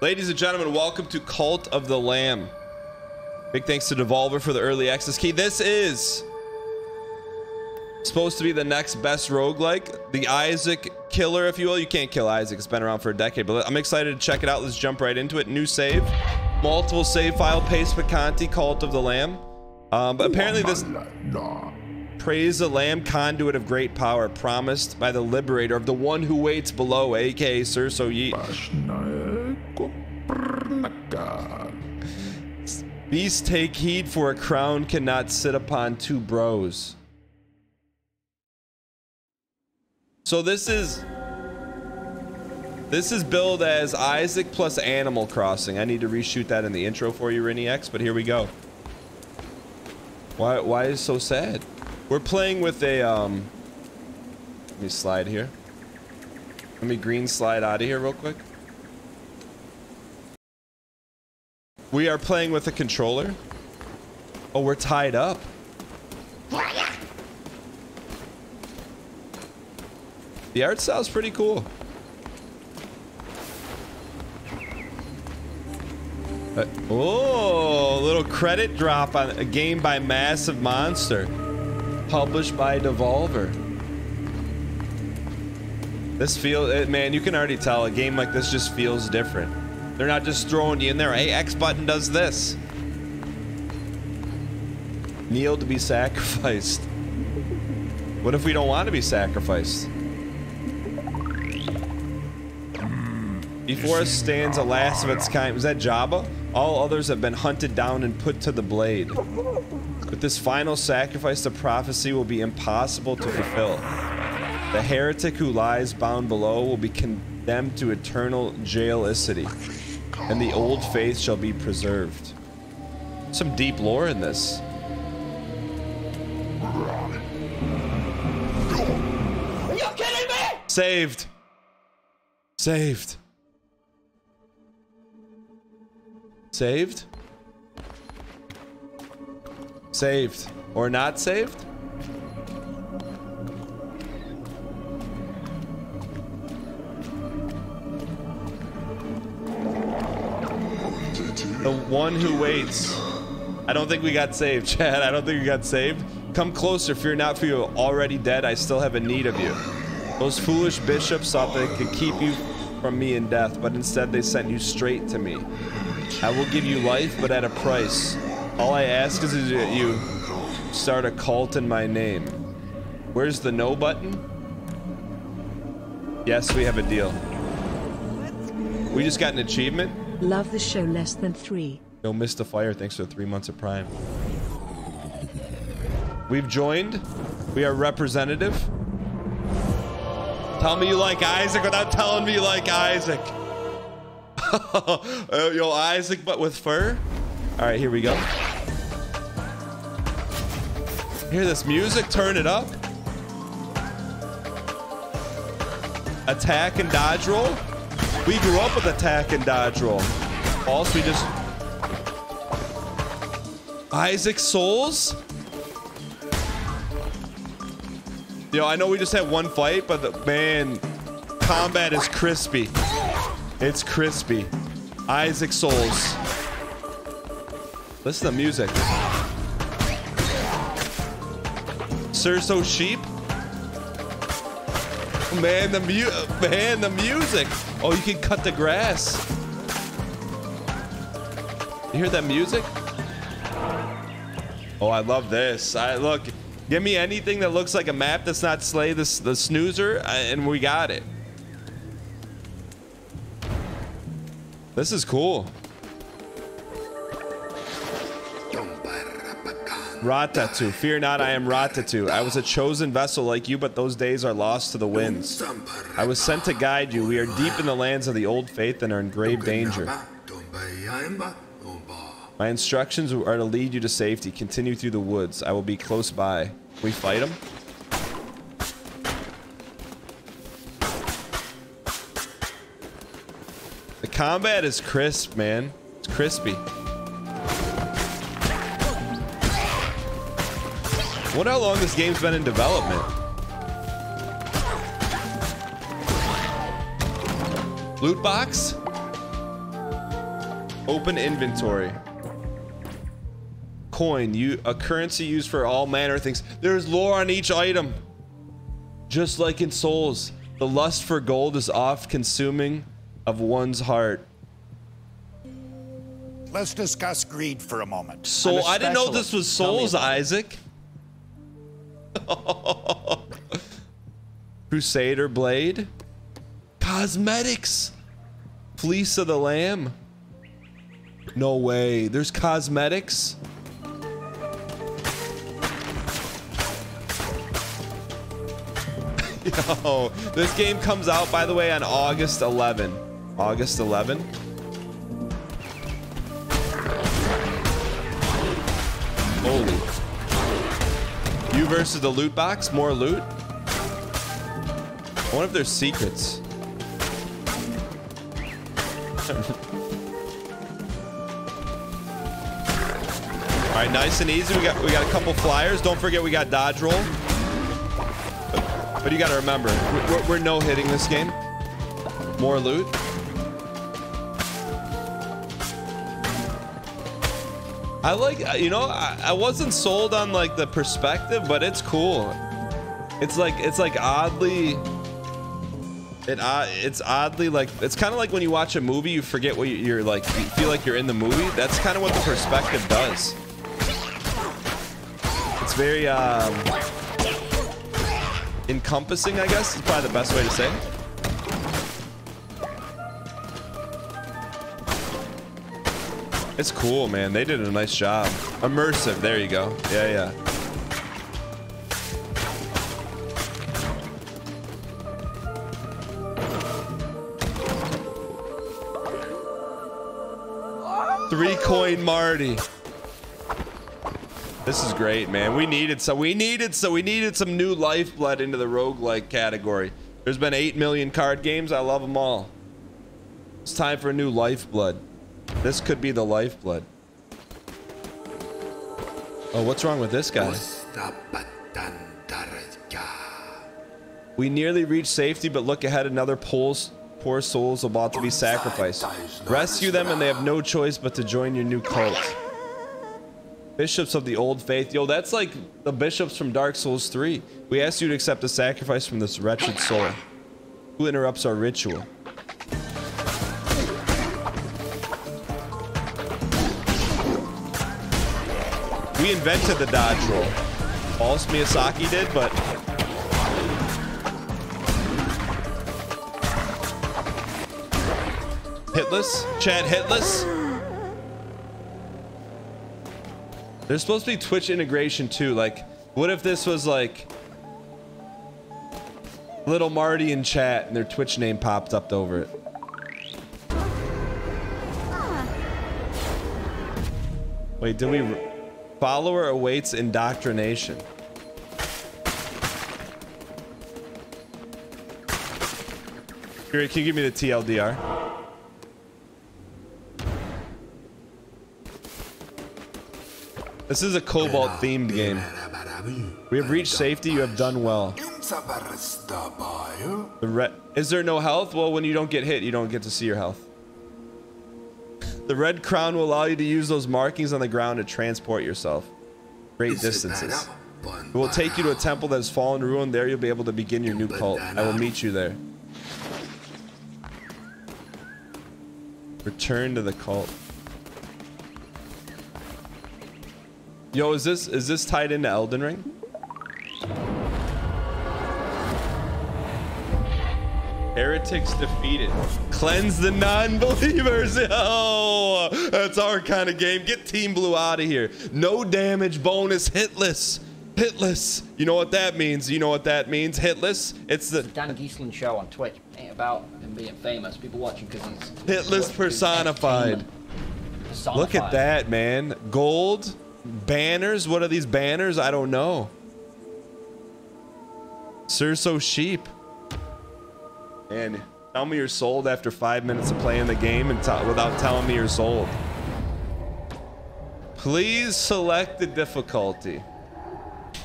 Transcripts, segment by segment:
Ladies and gentlemen, welcome to Cult of the Lamb. Big thanks to Devolver for the early access key. This is supposed to be the next best roguelike. The Isaac killer, if you will. You can't kill Isaac. It's been around for a decade, but I'm excited to check it out. Let's jump right into it. New save. Multiple save file paste Picanti, Cult of the Lamb. Um, but apparently this praise the lamb conduit of great power promised by the liberator of the one who waits below aka sir so ye beasts take heed for a crown cannot sit upon two bros so this is this is billed as isaac plus animal crossing i need to reshoot that in the intro for you Rini X, but here we go why why is so sad we're playing with a, um... Let me slide here. Let me green slide out of here real quick. We are playing with a controller. Oh, we're tied up. The art style's pretty cool. Uh, oh, a little credit drop on a game by Massive Monster published by Devolver. This feel, eh, man, you can already tell a game like this just feels different. They're not just throwing you in there. Hey, X button does this. Kneel to be sacrificed. What if we don't want to be sacrificed? Before us stands a last of its kind. Was that Jabba? All others have been hunted down and put to the blade. With this final sacrifice, the prophecy will be impossible to fulfill. The heretic who lies bound below will be condemned to eternal jailicity, and the old faith shall be preserved. Some deep lore in this. Are you kidding me? Saved. Saved. Saved? Saved. Or not saved? The one who waits. I don't think we got saved, Chad. I don't think we got saved. Come closer. Fear not, for you are already dead. I still have a need of you. Those foolish bishops thought they could keep you from me in death, but instead they sent you straight to me. I will give you life, but at a price. All I ask is that you start a cult in my name. Where's the no button? Yes, we have a deal. We just got an achievement. Love the show less than three. No missed the fire. Thanks for three months of Prime. We've joined. We are representative. Tell me you like Isaac without telling me you like Isaac. Uh, Yo, Isaac, but with fur. All right, here we go. Hear this music? Turn it up. Attack and dodge roll. We grew up with attack and dodge roll. Also, we just Isaac Souls. Yo, I know we just had one fight, but the, man, combat is crispy. It's crispy. Isaac Souls. Listen to the music. Surso Sheep. Man, the mu man, the music. Oh, you can cut the grass. You hear that music? Oh, I love this. I look. Give me anything that looks like a map that's not Slay the, the Snoozer, and we got it. This is cool. Ratau. Fear not, I am Ratau. I was a chosen vessel like you, but those days are lost to the winds. I was sent to guide you. We are deep in the lands of the old faith and are in grave danger. My instructions are to lead you to safety. Continue through the woods. I will be close by. We fight him? The combat is crisp, man. It's crispy. Wonder how long this game's been in development. Loot box? Open inventory. Coin, you a currency used for all manner of things. There's lore on each item. Just like in Souls, the lust for gold is oft consuming of one's heart. Let's discuss greed for a moment. Soul, I'm a I didn't know this was Tell Souls, about it. Isaac. Crusader blade, cosmetics, fleece of the lamb. No way. There's cosmetics. Yo, this game comes out by the way on August 11. August 11. Holy. Versus the loot box? More loot? Wonder if there's secrets. All right, nice and easy. We got we got a couple flyers. Don't forget we got dodge roll. But, but you got to remember, we're, we're no hitting this game. More loot. I like, uh, you know, I, I wasn't sold on like the perspective, but it's cool. It's like, it's like oddly, it, uh, it's oddly like, it's kind of like when you watch a movie, you forget what you- you're like, you feel like you're in the movie. That's kind of what the perspective does. It's very, um, encompassing, I guess is probably the best way to say. it. It's cool, man. They did a nice job. Immersive. There you go. Yeah, yeah. Three coin Marty. This is great, man. We needed so we needed so we needed some new lifeblood into the roguelike category. There's been 8 million card games. I love them all. It's time for a new lifeblood. This could be the lifeblood. Oh, what's wrong with this guy? We nearly reached safety, but look ahead, another poor, poor soul's about to be sacrificed. Rescue them, and they have no choice but to join your new cult. Bishops of the Old Faith. Yo, that's like the bishops from Dark Souls 3. We ask you to accept a sacrifice from this wretched soul. Who interrupts our ritual? We invented the dodge roll. False Miyazaki did, but hitless? Chat hitless? There's supposed to be Twitch integration too. Like, what if this was like little Marty in chat and their Twitch name popped up over it? Wait, did we? Follower awaits indoctrination. Here, can you give me the TLDR? This is a Cobalt themed game. We have reached safety. You have done well. The is there no health? Well, when you don't get hit, you don't get to see your health. The red crown will allow you to use those markings on the ground to transport yourself great distances. It will take you to a temple that has fallen to ruin. There you'll be able to begin your new cult. I will meet you there. Return to the cult. Yo, is this is this tied into Elden Ring? Heretics defeated. Cleanse the non-believers. Oh, that's our kind of game. Get Team Blue out of here. No damage bonus, hitless. Hitless. You know what that means? You know what that means? Hitless. It's the Dan Gheesling show on Twitch ain't about him being famous. People watching because he's hitless personified. Look at that, man. Gold banners. What are these banners? I don't know. Surso sheep. And tell me you're sold after five minutes of playing the game and without telling me you're sold. Please select the difficulty.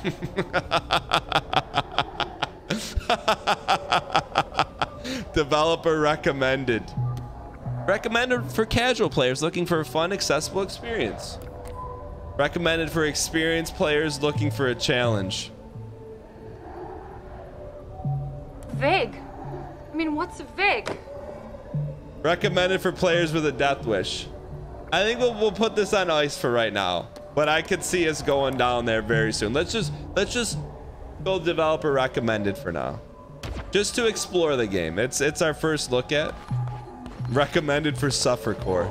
Developer recommended. Recommended for casual players looking for a fun, accessible experience. Recommended for experienced players looking for a challenge. Vague. I mean, what's a Vic? Recommended for players with a death wish. I think we'll, we'll put this on ice for right now, but I could see us going down there very soon. Let's just let's just go developer recommended for now, just to explore the game. It's it's our first look at recommended for Suffer Core.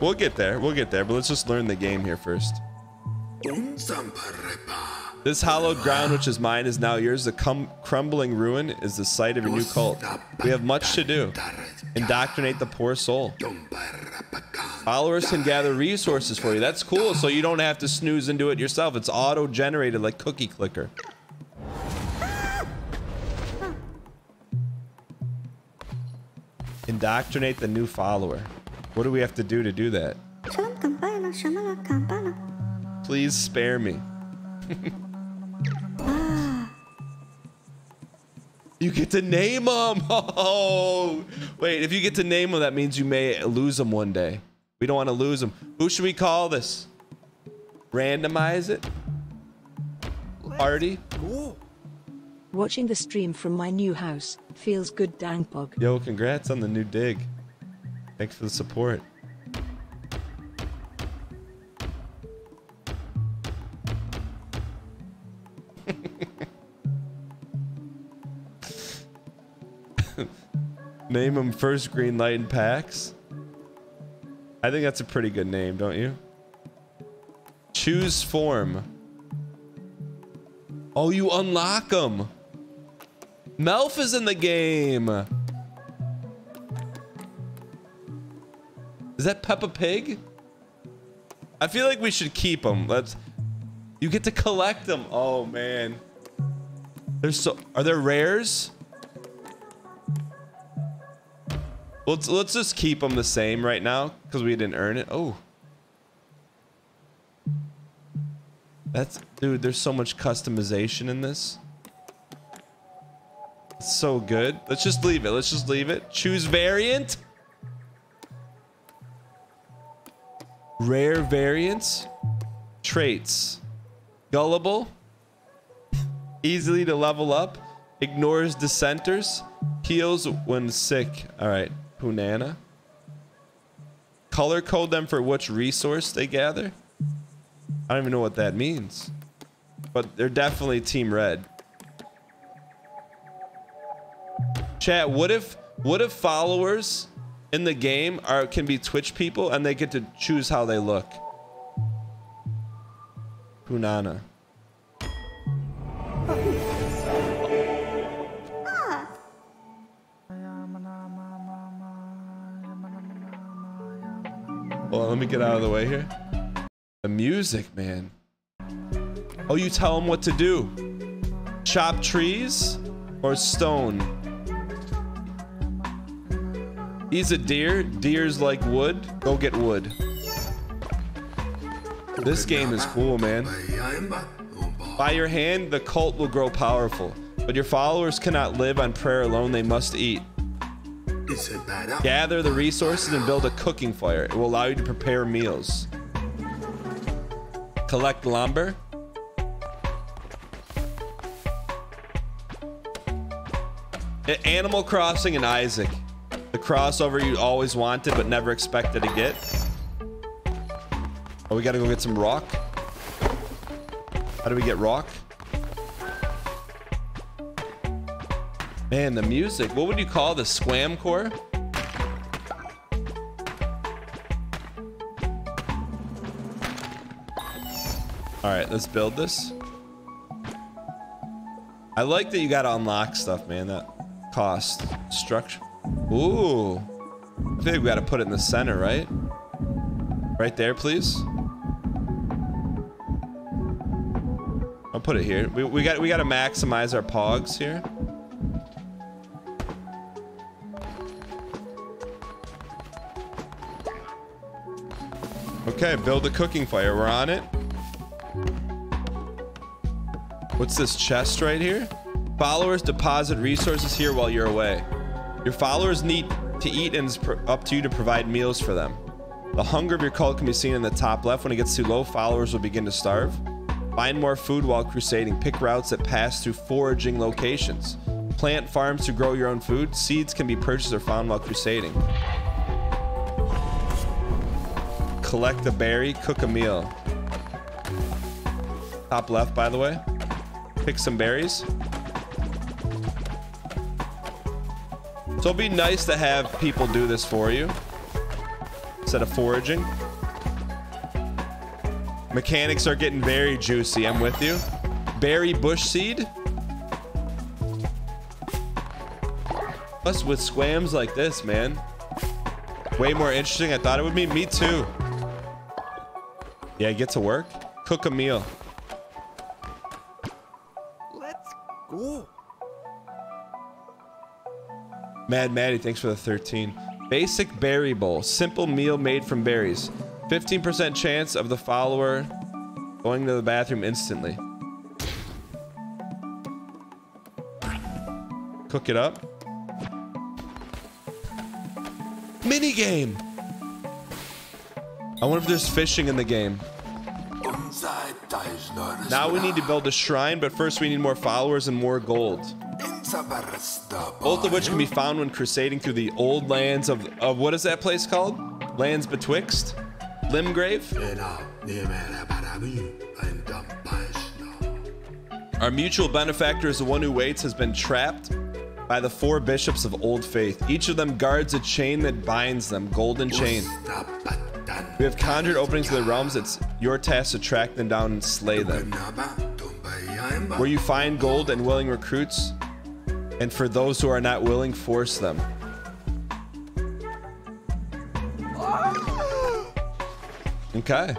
We'll get there. We'll get there, but let's just learn the game here first. This hallowed ground, which is mine, is now yours. The crumbling ruin is the site of a new cult. We have much to do. Indoctrinate the poor soul. Followers can gather resources for you. That's cool, so you don't have to snooze do it yourself. It's auto-generated like Cookie Clicker. Indoctrinate the new follower. What do we have to do to do that? Please spare me. you get to name them. Oh, wait. If you get to name them, that means you may lose them one day. We don't want to lose them. Who should we call this? Randomize it. Party. Watching the stream from my new house feels good, Dankbog. Yo, congrats on the new dig. Thanks for the support. Name them first green light and packs. I think that's a pretty good name, don't you? Choose form. Oh, you unlock them. Melf is in the game. Is that Peppa Pig? I feel like we should keep them. Let's. You get to collect them. Oh man. There's so. Are there rares? Let's let's just keep them the same right now because we didn't earn it. Oh. That's dude. There's so much customization in this. It's so good. Let's just leave it. Let's just leave it. Choose variant. Rare variants. Traits. Gullible. Easily to level up. Ignores dissenters. Heals when sick. All right. Punana. Color code them for which resource they gather. I don't even know what that means. But they're definitely team red. Chat, what if what if followers in the game are can be Twitch people and they get to choose how they look? Punana. Get out of the way here. The music, man. Oh, you tell them what to do. Chop trees or stone? He's a deer. Deer's like wood. Go get wood. This game is cool, man. By your hand, the cult will grow powerful. But your followers cannot live on prayer alone. They must eat. Gather the resources and build a cooking fire. It will allow you to prepare meals. Collect lumber. Animal Crossing and Isaac. The crossover you always wanted but never expected to get. Oh, we gotta go get some rock. How do we get rock? Man, the music. What would you call the Squam core? All right, let's build this. I like that you gotta unlock stuff, man. That cost structure. Ooh. I think we gotta put it in the center, right? Right there, please. I'll put it here. We, we got we gotta maximize our pogs here. Okay, build a cooking fire. We're on it. What's this chest right here? Followers deposit resources here while you're away. Your followers need to eat and it's up to you to provide meals for them. The hunger of your cult can be seen in the top left. When it gets too low, followers will begin to starve. Find more food while crusading. Pick routes that pass through foraging locations. Plant farms to grow your own food. Seeds can be purchased or found while crusading. Collect a berry, cook a meal. Top left, by the way. Pick some berries. So it'll be nice to have people do this for you instead of foraging. Mechanics are getting very juicy. I'm with you. Berry bush seed. Plus with squams like this, man. Way more interesting I thought it would be. Me too. Yeah, get to work. Cook a meal. Let's go. Mad Maddie, thanks for the 13. Basic berry bowl. Simple meal made from berries. 15% chance of the follower going to the bathroom instantly. Cook it up. Mini game. I wonder if there's fishing in the game. Now we need to build a shrine, but first we need more followers and more gold. Both of which can be found when crusading through the old lands of, of what is that place called? Lands Betwixt? Limgrave? Our mutual benefactor is the one who waits has been trapped by the four bishops of Old Faith. Each of them guards a chain that binds them, golden chain. We have conjured openings to the realms. It's your task to track them down and slay them. Where you find gold and willing recruits, and for those who are not willing, force them. Okay.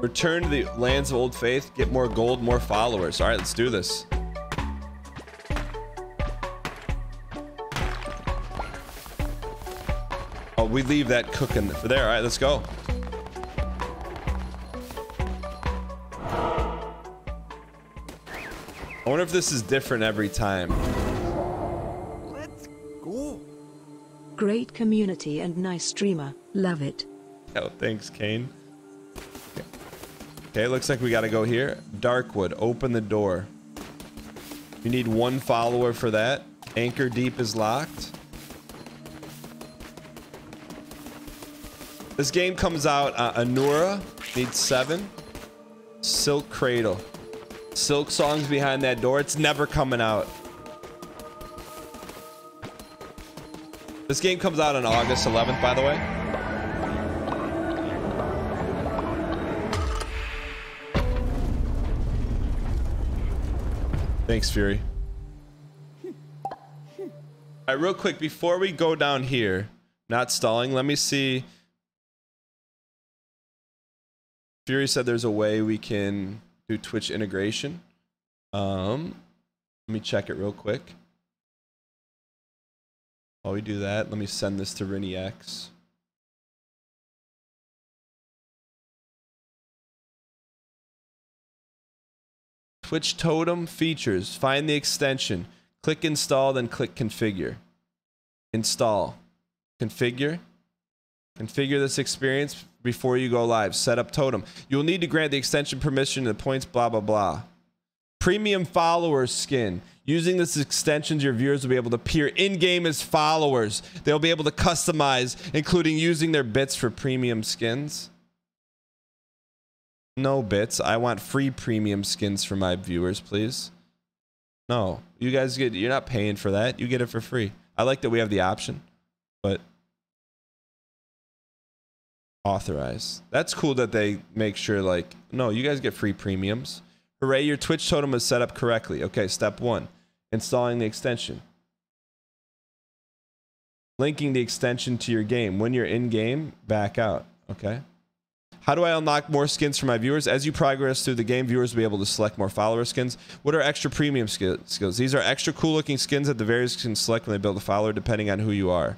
Return to the lands of old faith, get more gold, more followers. All right, let's do this. Oh, we leave that cooking for there. All right, let's go. I wonder if this is different every time. Let's go. Great community and nice streamer. Love it. Oh, thanks, Kane. Okay. okay, looks like we gotta go here. Darkwood, open the door. You need one follower for that. Anchor Deep is locked. This game comes out. Uh, Anura needs seven. Silk Cradle. Silk Song's behind that door. It's never coming out. This game comes out on August 11th, by the way. Thanks, Fury. All right, real quick, before we go down here, not stalling, let me see. Fury said there's a way we can do Twitch integration. Um, let me check it real quick. While we do that, let me send this to Rini X. Twitch Totem features. Find the extension. Click install, then click configure. Install. Configure. Configure this experience before you go live. Set up totem. You will need to grant the extension permission to the points, blah, blah, blah. Premium followers skin. Using this extension, your viewers will be able to appear in-game as followers. They'll be able to customize, including using their bits for premium skins. No bits. I want free premium skins for my viewers, please. No, you guys get, you're not paying for that. You get it for free. I like that we have the option, but authorize. That's cool that they make sure like, no, you guys get free premiums. Hooray, your Twitch totem is set up correctly. Okay, step one, installing the extension. Linking the extension to your game. When you're in game, back out. Okay. How do I unlock more skins for my viewers? As you progress through the game, viewers will be able to select more follower skins. What are extra premium skills? These are extra cool looking skins that the viewers can select when they build a follower depending on who you are.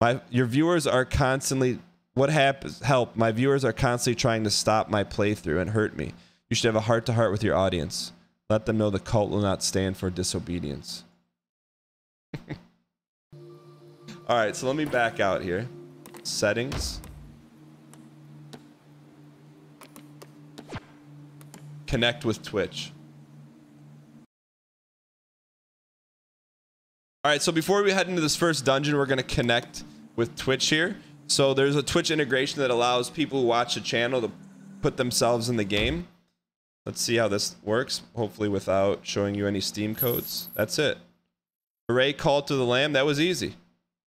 My, your viewers are constantly What happens? Help! My viewers are constantly trying to stop my playthrough and hurt me. You should have a heart to heart with your audience. Let them know the cult will not stand for disobedience. All right, so let me back out here. Settings. Connect with Twitch. All right, so before we head into this first dungeon, we're going to connect with Twitch here. So there's a Twitch integration that allows people who watch the channel to put themselves in the game. Let's see how this works, hopefully without showing you any Steam codes. That's it. Hooray, call to the lamb. That was easy.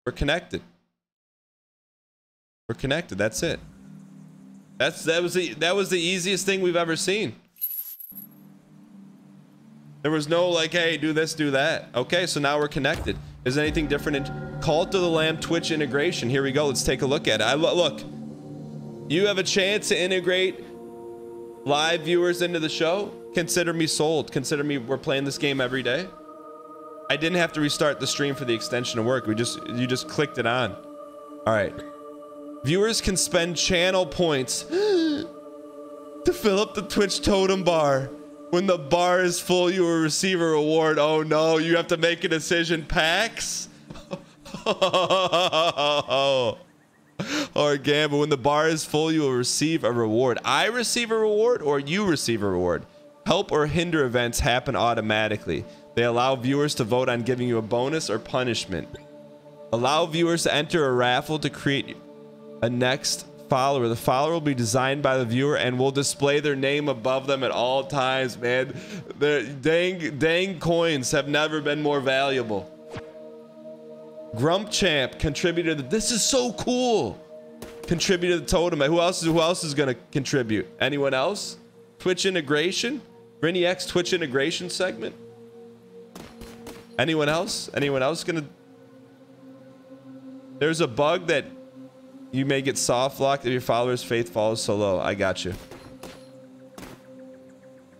We're connected. We're connected. That's it. That's that was the that was the easiest thing we've ever seen. There was no like, hey, do this, do that. Okay, so now we're connected. Is anything different in Cult of the Lamb Twitch integration? Here we go. Let's take a look at it. I look. You have a chance to integrate live viewers into the show. Consider me sold. Consider me we're playing this game every day. I didn't have to restart the stream for the extension to work. We just you just clicked it on. All right. Viewers can spend channel points to fill up the Twitch totem bar. When the bar is full, you will receive a reward. Oh no, you have to make a decision. Packs? or gamble. When the bar is full, you will receive a reward. I receive a reward or you receive a reward. Help or hinder events happen automatically. They allow viewers to vote on giving you a bonus or punishment. Allow viewers to enter a raffle to create a next follower. The follower will be designed by the viewer and will display their name above them at all times, man. The dang, dang coins have never been more valuable. Grump Champ contributed. This is so cool. Contributed the totem. Who else is who else is gonna contribute? Anyone else? Twitch integration? Renny X Twitch integration segment? Anyone else? Anyone else gonna There's a bug that you may get soft locked if your follower's faith falls so low. I got you.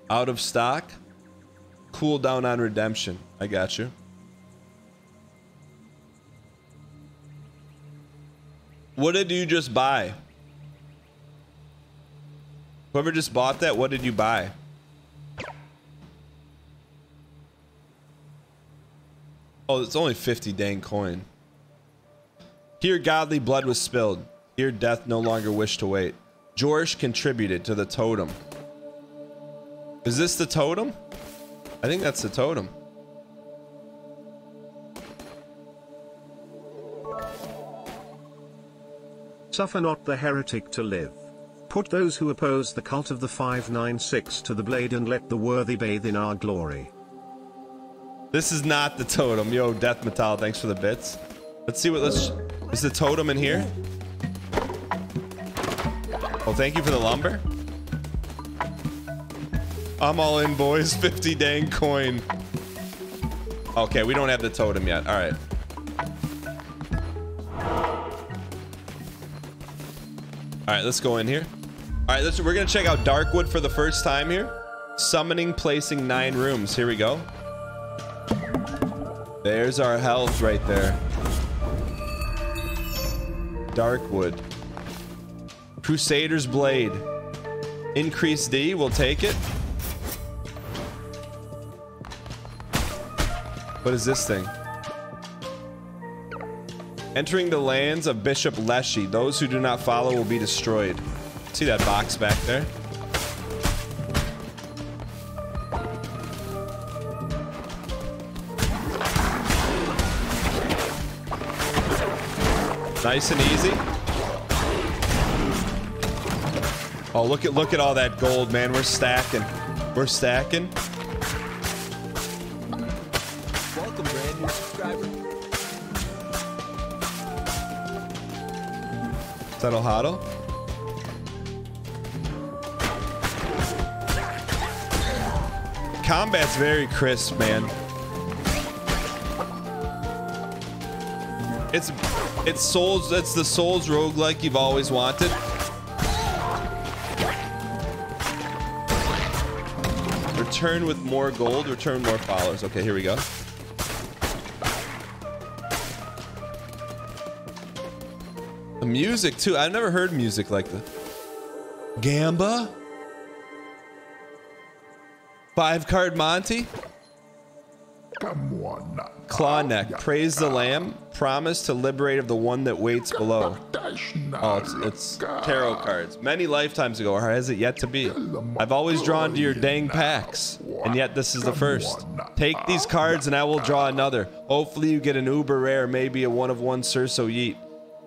Out of stock. Cool down on redemption. I got you. What did you just buy? Whoever just bought that, what did you buy? Oh, it's only 50 dang coin. Here godly blood was spilled. Here death no longer wished to wait. Jorsh contributed to the totem. Is this the totem? I think that's the totem. Suffer not the heretic to live. Put those who oppose the cult of the 596 to the blade and let the worthy bathe in our glory. This is not the totem. Yo, Death Metal, thanks for the bits. Let's see what let's is the totem in here? Oh, thank you for the lumber. I'm all in, boys. 50 dang coin. Okay, we don't have the totem yet. All right. All right, let's go in here. All right, let's, we're going to check out Darkwood for the first time here. Summoning, placing nine rooms. Here we go. There's our health right there. Darkwood. Crusader's Blade. Increase D, we'll take it. What is this thing? Entering the lands of Bishop Leshy. Those who do not follow will be destroyed. See that box back there? Nice and easy. Oh, look at look at all that gold, man. We're stacking. We're stacking. Settle huddle. Combat's very crisp, man. It's it's souls it's the souls roguelike you've always wanted. Return with more gold, return more followers. Okay, here we go. Music too. I've never heard music like this. Gamba? Five card Monty? Clauneck. Praise the lamb. Promise to liberate of the one that waits below. Oh, it's, it's tarot cards. Many lifetimes ago, or has it yet to be? I've always drawn to your dang packs, and yet this is the first. Take these cards and I will draw another. Hopefully you get an uber rare, maybe a one of one Surso Yeet.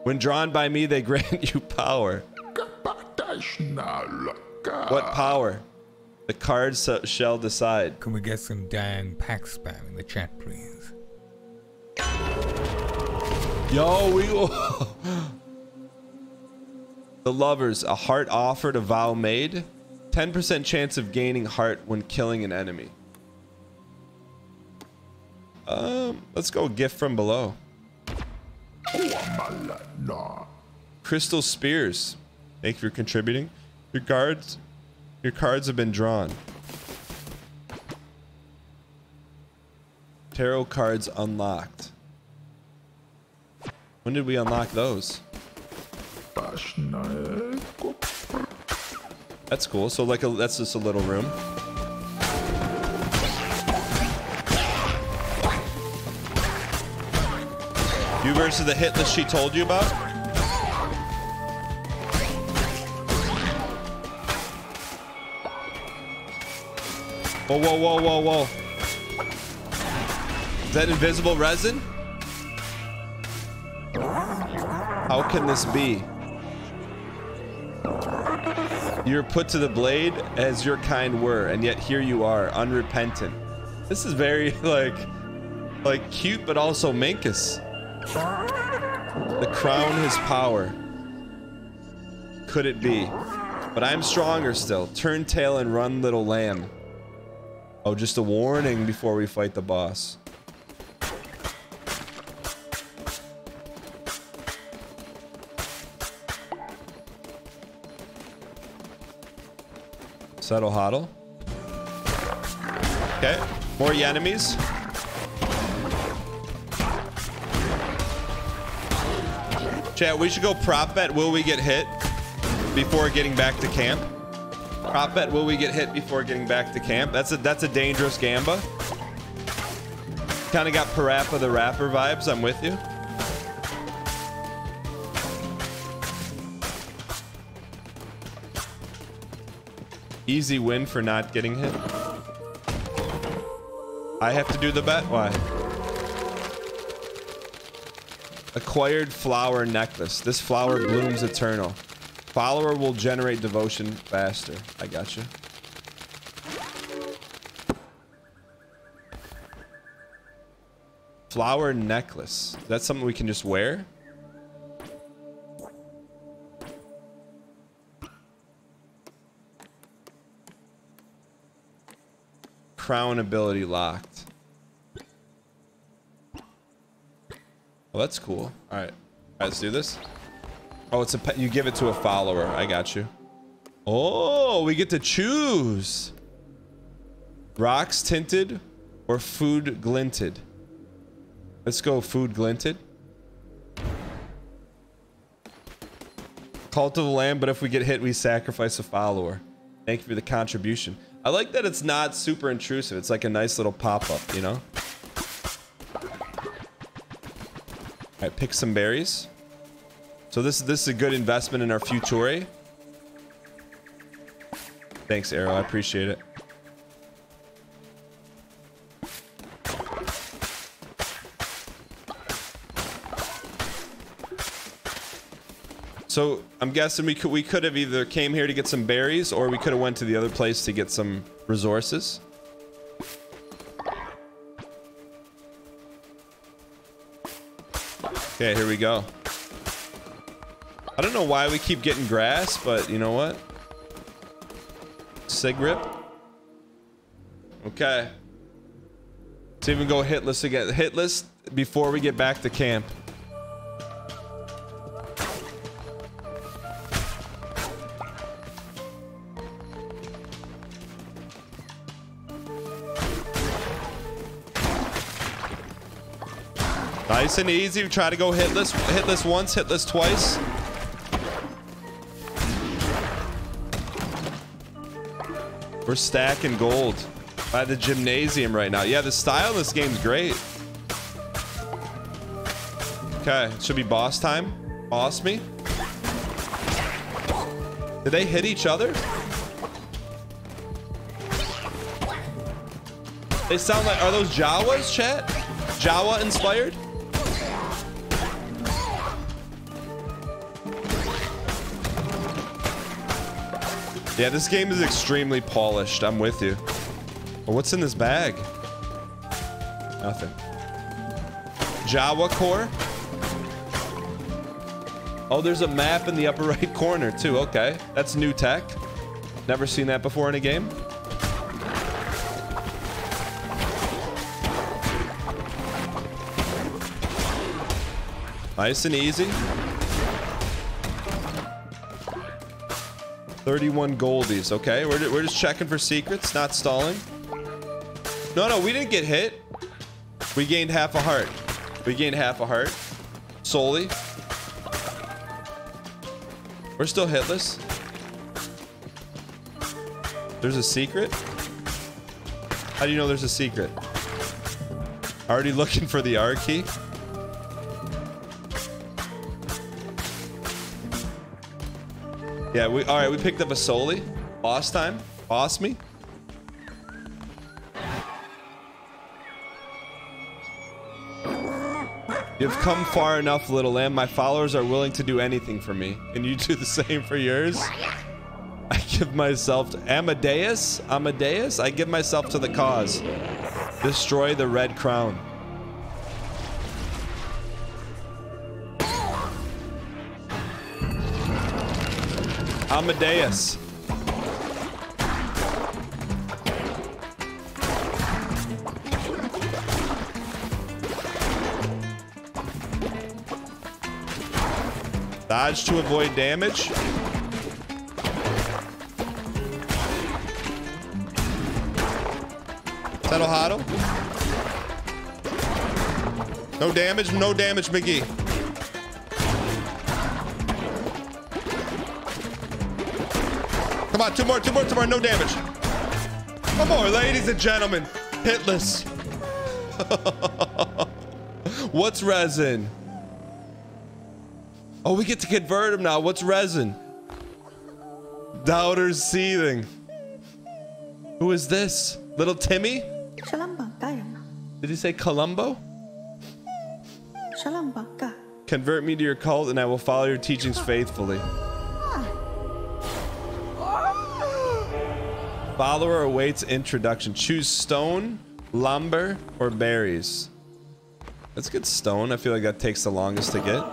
When drawn by me, they grant you power. What power? The cards s- shall decide. Can we get some dang pack spam in the chat, please? Yo, we. the lovers, a heart offered, a vow made. 10% chance of gaining heart when killing an enemy. Um, let's go gift from below. Crystal spears. Thank you for contributing. Your cards, your cards have been drawn. Tarot cards unlocked. When did we unlock those? That's cool. So like a, that's just a little room. You versus the hit list she told you about? Whoa, whoa, whoa, whoa, whoa. Is that invisible resin? How can this be? You're put to the blade as your kind were, and yet here you are, unrepentant. This is very like like cute but also Minkus. The crown his power. Could it be? But I'm stronger still. Turn tail and run, little lamb. Oh, just a warning before we fight the boss. Settle hodl. Okay. More enemies. Chat, we should go prop bet. Will we get hit before getting back to camp? Prop bet. Will we get hit before getting back to camp? That's a that's a dangerous gamba. Kind of got Parappa the Rapper vibes. I'm with you. Easy win for not getting hit. I have to do the bet? Why? Acquired flower necklace. This flower blooms eternal. Follower will generate devotion faster. I got you. Flower necklace. That's something we can just wear? Crown ability locked. Well, that's cool. All right. All right, let's do this. Oh, it's a pet. You give it to a follower. I got you. Oh, we get to choose. Rocks tinted or food glinted. Let's go food glinted. Cult of the Lamb, but if we get hit, we sacrifice a follower. Thank you for the contribution. I like that it's not super intrusive. It's like a nice little pop-up, you know? All right, pick some berries. So this, is this is a good investment in our future. Eh? Thanks, Arrow. I appreciate it. So I'm guessing we could we could have either came here to get some berries or we could have went to the other place to get some resources. Okay, here we go. I don't know why we keep getting grass, but you know what? Sig rip. Okay. Let's even go hitless again. Hitless before we get back to camp. Nice and easy. We try to go hitless, hitless once, hitless twice. We're stacking gold by the gymnasium right now. Yeah, the style of this game's great. Okay, should be boss time. Boss me. Did they hit each other? They sound like, are those Jawas, chat? Jawa inspired? Yeah, this game is extremely polished. I'm with you. What's in this bag? Nothing. Jawa core? Oh, there's a map in the upper right corner too. Okay, that's new tech. Never seen that before in a game. Nice and easy. 31 goldies. Okay, we're, we're just checking for secrets, not stalling. No, no, we didn't get hit. We gained half a heart. We gained half a heart. Solely. We're still hitless. There's a secret? How do you know there's a secret? Already looking for the R key? Yeah, we all right, we picked up a Soli. Boss time. Boss me. You've come far enough, little lamb. My followers are willing to do anything for me. Can you do the same for yours? I give myself to Amadeus? Amadeus? I give myself to the cause. Destroy the red crown. Amadeus. Dodge to avoid damage. Settle. No damage, no damage, McGee. On, two more, two more, two more, no damage. One more, ladies and gentlemen. Hitless. What's resin? Oh, we get to convert him now. What's resin? Doubters seething. Who is this? Little Timmy? Did he say Columbo? Convert me to your cult and I will follow your teachings faithfully. Follower awaits introduction. Choose stone, lumber, or berries. Let's get stone. I feel like that takes the longest to get.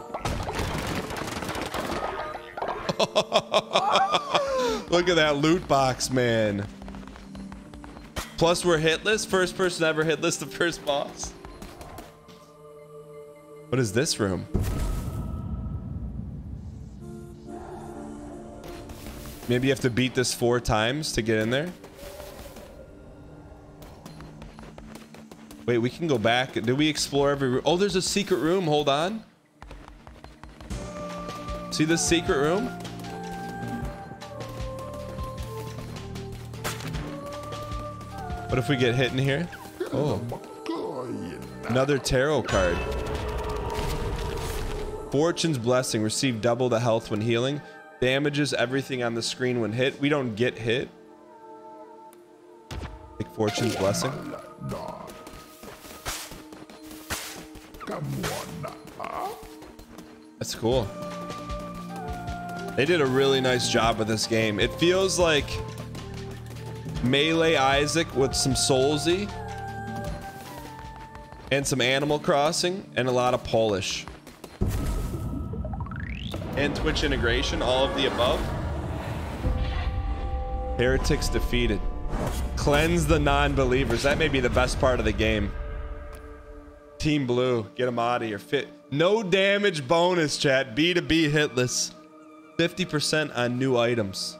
Look at that loot box, man. Plus, we're hitless. First person ever hitless the first boss. What is this room? Maybe you have to beat this four times to get in there. Wait, we can go back. Did we explore every room? Oh, there's a secret room. Hold on. See this secret room? What if we get hit in here? Oh. Another tarot card. Fortune's Blessing. Receive double the health when healing. Damages everything on the screen when hit. We don't get hit. Take Fortune's Blessing. That's cool. They did a really nice job with this game. It feels like Melee Isaac with some Soulsy and some Animal Crossing and a lot of Polish. And Twitch integration, all of the above. Heretics defeated. Cleanse the non-believers. That may be the best part of the game. Team Blue, get them out of here. Fit. No damage bonus, chat. B to B hitless. 50% on new items.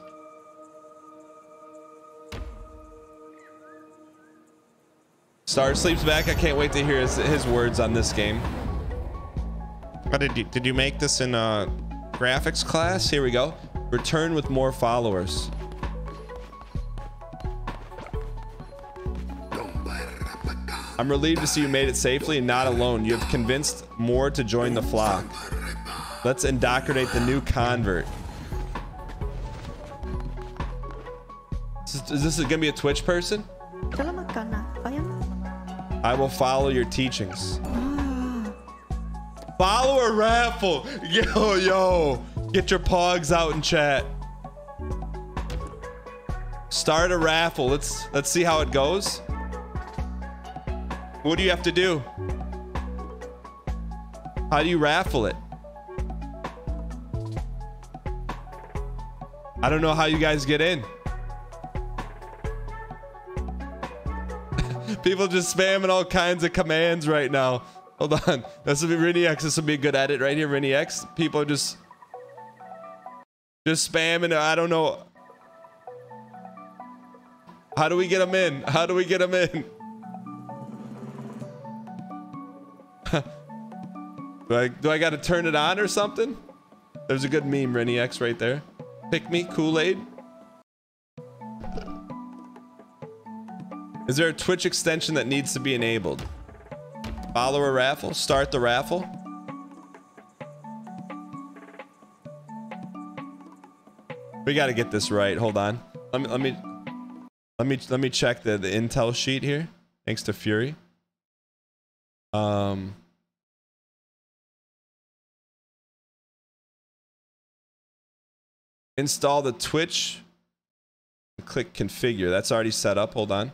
Star Sleep's back. I can't wait to hear his, his words on this game. How did you did you make this in a graphics class. Here we go. Return with more followers. I'm relieved to see you made it safely and not alone. You have convinced more to join the flock. Let's indoctrinate the new convert. Is this going to be a Twitch person? I will follow your teachings. Follow a raffle. Yo, yo. Get your pogs out in chat. Start a raffle. Let's let's see how it goes. What do you have to do? How do you raffle it? I don't know how you guys get in. People just spamming all kinds of commands right now. Hold on. This will be Rini X. This will be a good edit right here, Rini X. People just just spamming. I don't know. How do we get them in? How do we get them in? do I do I got to turn it on or something? There's a good meme, Rennie X, right there. Pick me, Kool Aid. Is there a Twitch extension that needs to be enabled? Follow a raffle. Start the raffle. We got to get this right. Hold on. Let me let me let me let me check the the intel sheet here. Thanks to Fury. Um. Install the Twitch. Click configure. That's already set up. Hold on.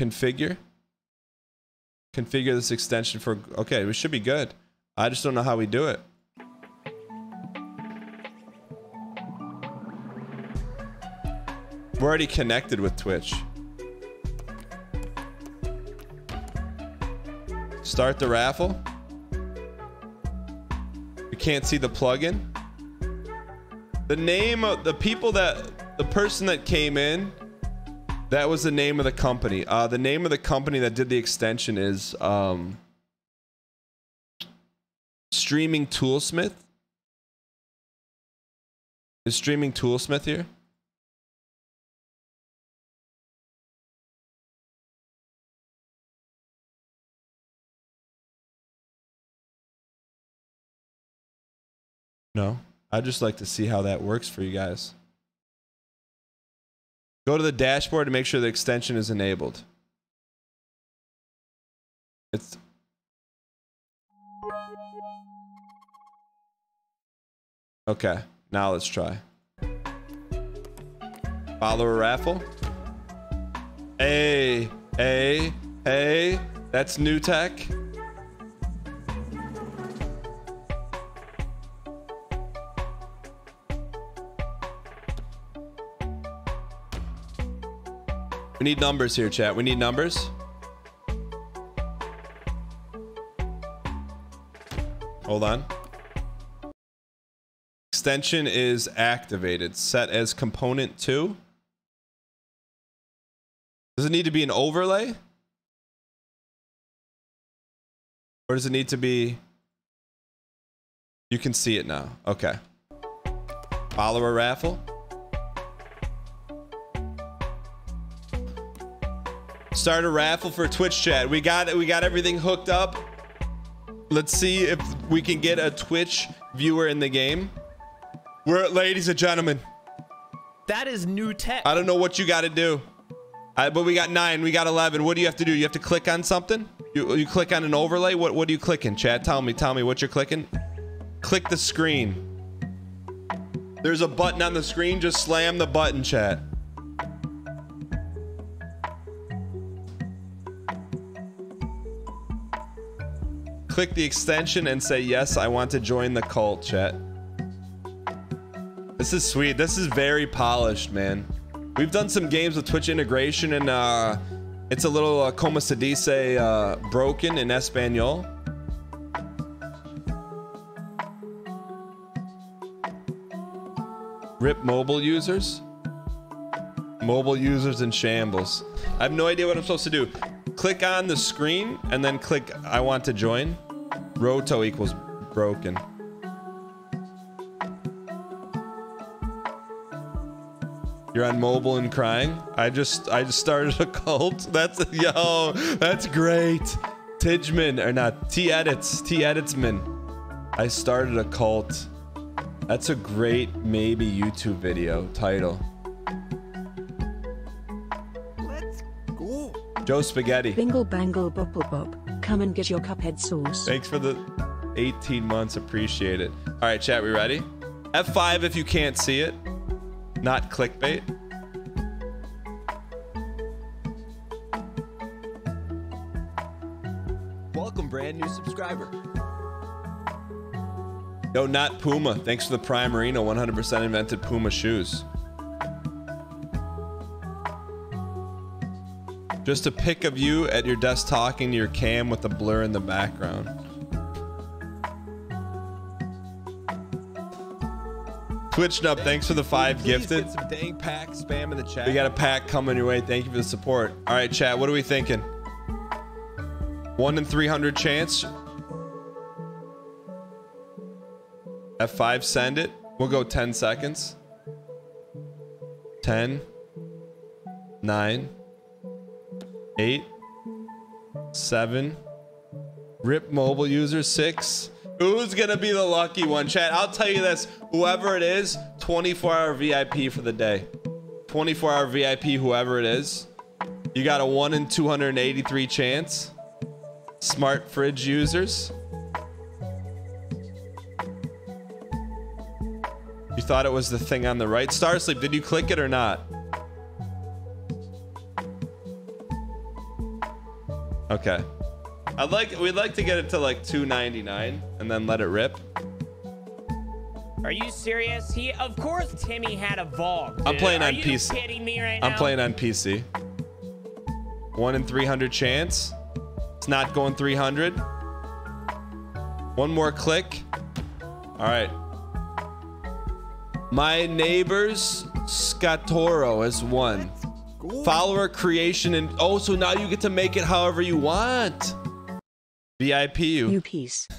Configure. Configure this extension for. Okay, we should be good. I just don't know how we do it. We're already connected with Twitch. Start the raffle. We can't see the plugin. The name of the people that the person that came in that was the name of the company. Uh, the name of the company that did the extension is um, Streaming Toolsmith. Is Streaming Toolsmith here? No. I'd just like to see how that works for you guys. Go to the dashboard to make sure the extension is enabled. It's Okay, now let's try. Follow a raffle. Hey, hey, hey, that's new tech. We need numbers here, chat. We need numbers. Hold on. Extension is activated. Set as component 2. Does it need to be an overlay? Or does it need to be... You can see it now. Okay. Follower raffle. Start a raffle for Twitch chat. We got we got everything hooked up. Let's see if we can get a Twitch viewer in the game. We're ladies and gentlemen. That is new tech. I don't know what you got to do. But we got nine. We got 11. What do you have to do? You have to click on something? You, you click on an overlay? What, what are you clicking, Chad? Tell me. Tell me what you're clicking. Click the screen. There's a button on the screen. Just slam the button, chat. Click the extension and say, yes, I want to join the cult, chat. This is sweet. This is very polished, man. We've done some games with Twitch integration and uh, it's a little uh, como uh, broken in Espanol. Rip mobile users. Mobile users in shambles. I have no idea what I'm supposed to do. Click on the screen and then click I want to join. Roto equals broken. You're on mobile and crying. I just I just started a cult. That's yo, that's great. Tidgeman or not T edits T editsman. I started a cult. That's a great maybe YouTube video title. Joe Spaghetti. Bingle bangle bopple bop. Come and get your cuphead sauce. Thanks for the 18 months. Appreciate it. All right, chat. We ready? F5 if you can't see it. Not clickbait. Welcome, brand new subscriber. Yo, not Puma. Thanks for the Prime Marino. 100% invented Puma shoes. Just a pic of you at your desk talking to your cam with a blur in the background. Twitch Nub, thanks for the five gifted. Get some dang pack spam in the chat. We got a pack coming your way. Thank you for the support. All right, chat. What are we thinking? One in 300 chance. F5, send it. We'll go 10 seconds. 10, 9, 8, 7. Rip mobile user 6. Who's to be the lucky one? Chat, I'll tell you this. Whoever it is, 24 hour VIP for the day. 24 hour VIP, whoever it is. You got a 1 in 283 chance. Smart fridge users. You thought it was the thing on the right. Starsleep, did you click it or not? Okay. I'd like we'd like to get it to like 299 and then let it rip. Are you serious? He, of course, Timmy had a Vogue. I'm playing Are on PC. kidding me right? I'm playing on PC. 1 in 300 chance. It's not going 300. One more click. All right. My neighbor's Scatoro has won. Follower creation and oh, so now you get to make it however you want. VIP you. You piece.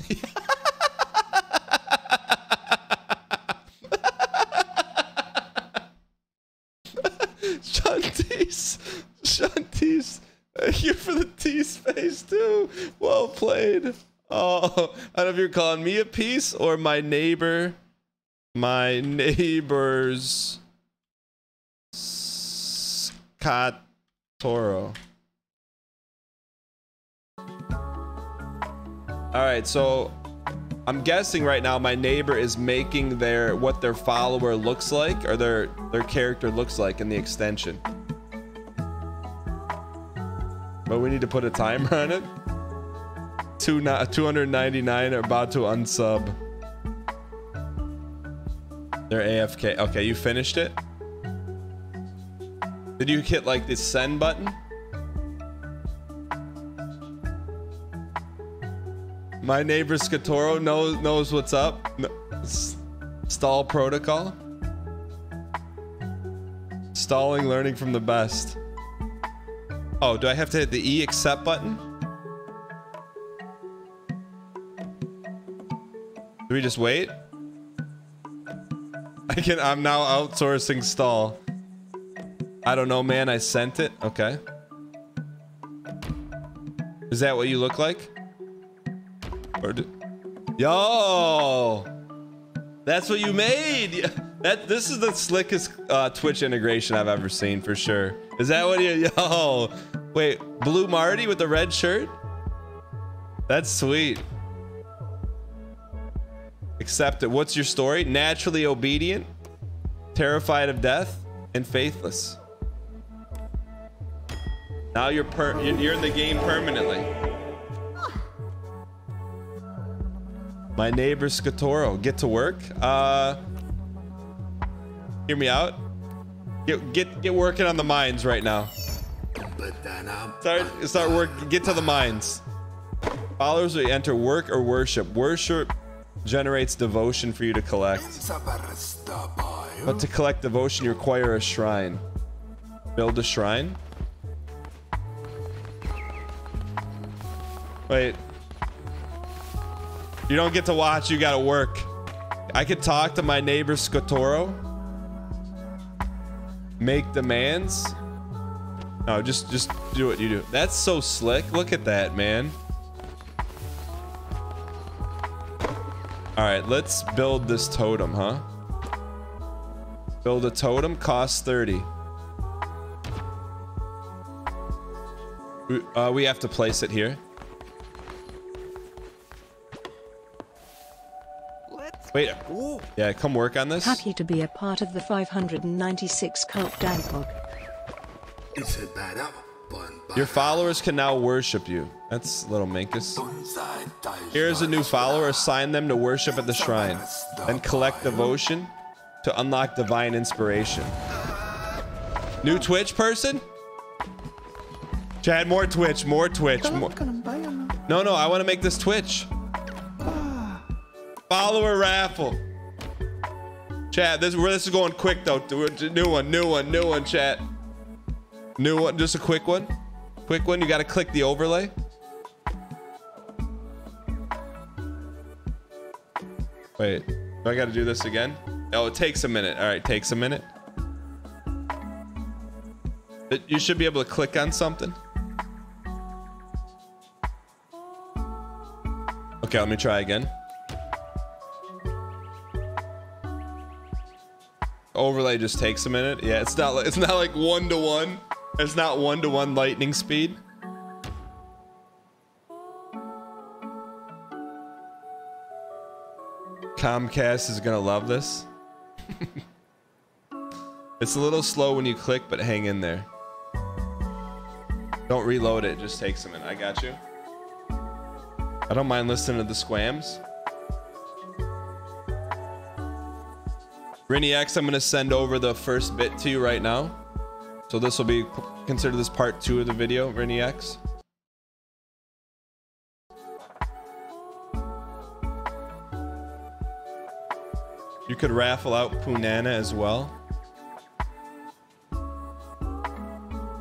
Shantice. Shantice. Thank you for the T space too. Well played. Oh, I don't know if you're calling me a piece or my neighbor. My neighbor's Scatoro. All right, so I'm guessing right now my neighbor is making their what their follower looks like or their their character looks like in the extension. But we need to put a timer on it. Two na- 299 are about to unsub. They're AFK. Okay, you finished it. Did you hit like the send button? My neighbor Scatoro knows knows what's up. No, stall protocol. Stalling, learning from the best. Oh, do I have to hit the E accept button? Do we just wait? I can. I'm now outsourcing stall. I don't know, man. I sent it. Okay. Is that what you look like? Or d- Yo! That's what you made! That this is the slickest uh, Twitch integration I've ever seen for sure. Is that what you yo? Wait, Blue Marty with the red shirt? That's sweet. Accept it. What's your story? Naturally obedient, terrified of death, and faithless. Now you're per you're in the game permanently. My neighbor Scatoro, get to work. Uh, hear me out. Get get get working on the mines right now. Start start work. Get to the mines. Followers will enter work or worship. Worship generates devotion for you to collect. But to collect devotion, you require a shrine. Build a shrine. Wait. You don't get to watch, you gotta work. I could talk to my neighbor Scotoro. Make demands. No, just just do what you do. That's so slick. Look at that, man. All right, let's build this totem, huh? Build a totem, cost 30. We- Uh, we have to place it here. Wait. Yeah, come work on this. Happy to be a part of the 596 cult Danbo. It's a bad Dagbog. Your followers can now worship you. That's little Minkus. Here's a new follower. Assign them to worship at the shrine. Then collect devotion to unlock divine inspiration. New Twitch person? Chad, more Twitch, more Twitch. More. No, no, I want to make this Twitch. Follower raffle. Chat, this this is going quick though. New one, new one, new one, chat. New one, just a quick one. Quick one, you gotta click the overlay. Wait, do I gotta do this again? Oh, it takes a minute. All right, takes a minute. You should be able to click on something. Okay, let me try again. Overlay just takes a minute. Yeah, it's not like it's not like one to one. It's not one to one lightning speed. Comcast is gonna love this. it's a little slow when you click, but hang in there. Don't reload it, it just takes a minute. I got you. I don't mind listening to the squams. Rini X, I'm gonna send over the first bit to you right now. So this will be consider this part two of the video, Rini X. You could raffle out Punana as well.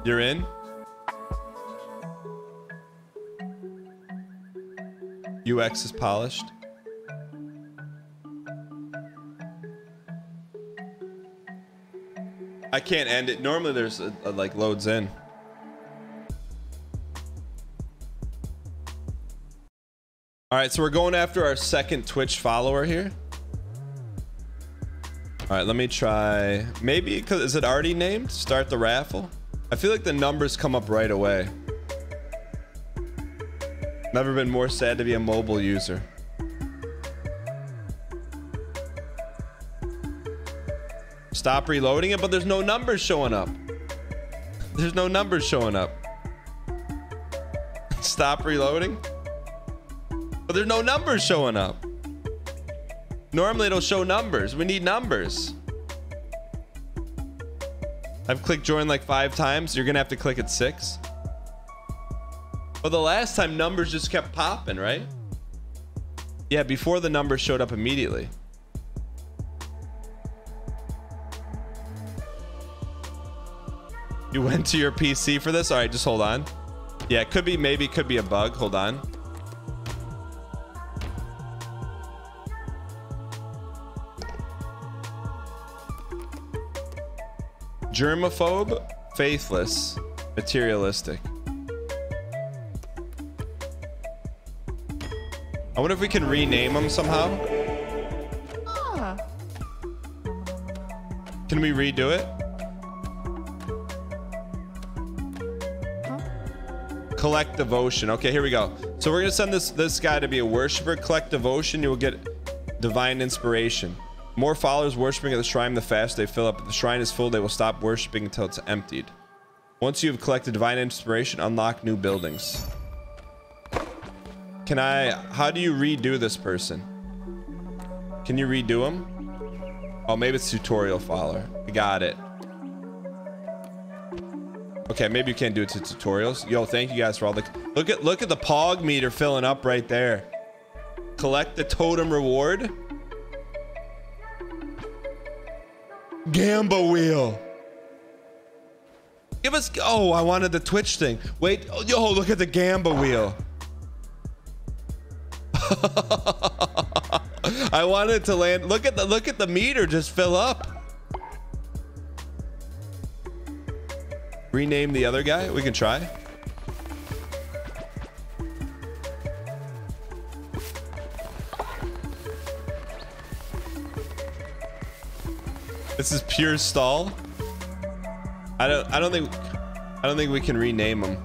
You're in? UX is polished. I can't end it. Normally there's a, a, like loads in. All right, so we're going after our second Twitch follower here. All right, let me try. Maybe because is it already named? Start the raffle. I feel like the numbers come up right away. Never been more sad to be a mobile user. Stop reloading it, but there's no numbers showing up. There's no numbers showing up. Stop reloading. But there's no numbers showing up. Normally it'll show numbers. We need numbers. I've clicked join like five times. You're gonna have to click it six. But the last time numbers just kept popping, right? Yeah, before the numbers showed up immediately. You went to your PC for this? All right, just hold on. Yeah, it could be, maybe it could be a bug. Hold on. Germaphobe, faithless, materialistic. I wonder if we can rename them somehow. Ah. Can we redo it? Collect devotion. Okay, here we go. So we're gonna send this this guy to be a worshiper. Collect devotion. You will get divine inspiration. More followers worshiping at the shrine, the faster they fill up. If the shrine is full, they will stop worshiping until it's emptied. Once you have collected divine inspiration, unlock new buildings. Can I? How do you redo this person? Can you redo him? Oh, maybe it's tutorial follower. We got it. Okay, maybe you can't do it to tutorials. Yo, thank you guys for all the look at look at the pog meter filling up right there. Collect the totem reward. Gamba wheel. Give us oh, I wanted the Twitch thing. Wait, oh, yo, look at the Gamba wheel. I wanted to land. Look at the look at the meter just fill up. Rename the other guy? We can try. This is pure stall. I don't I don't think I don't think we can rename him.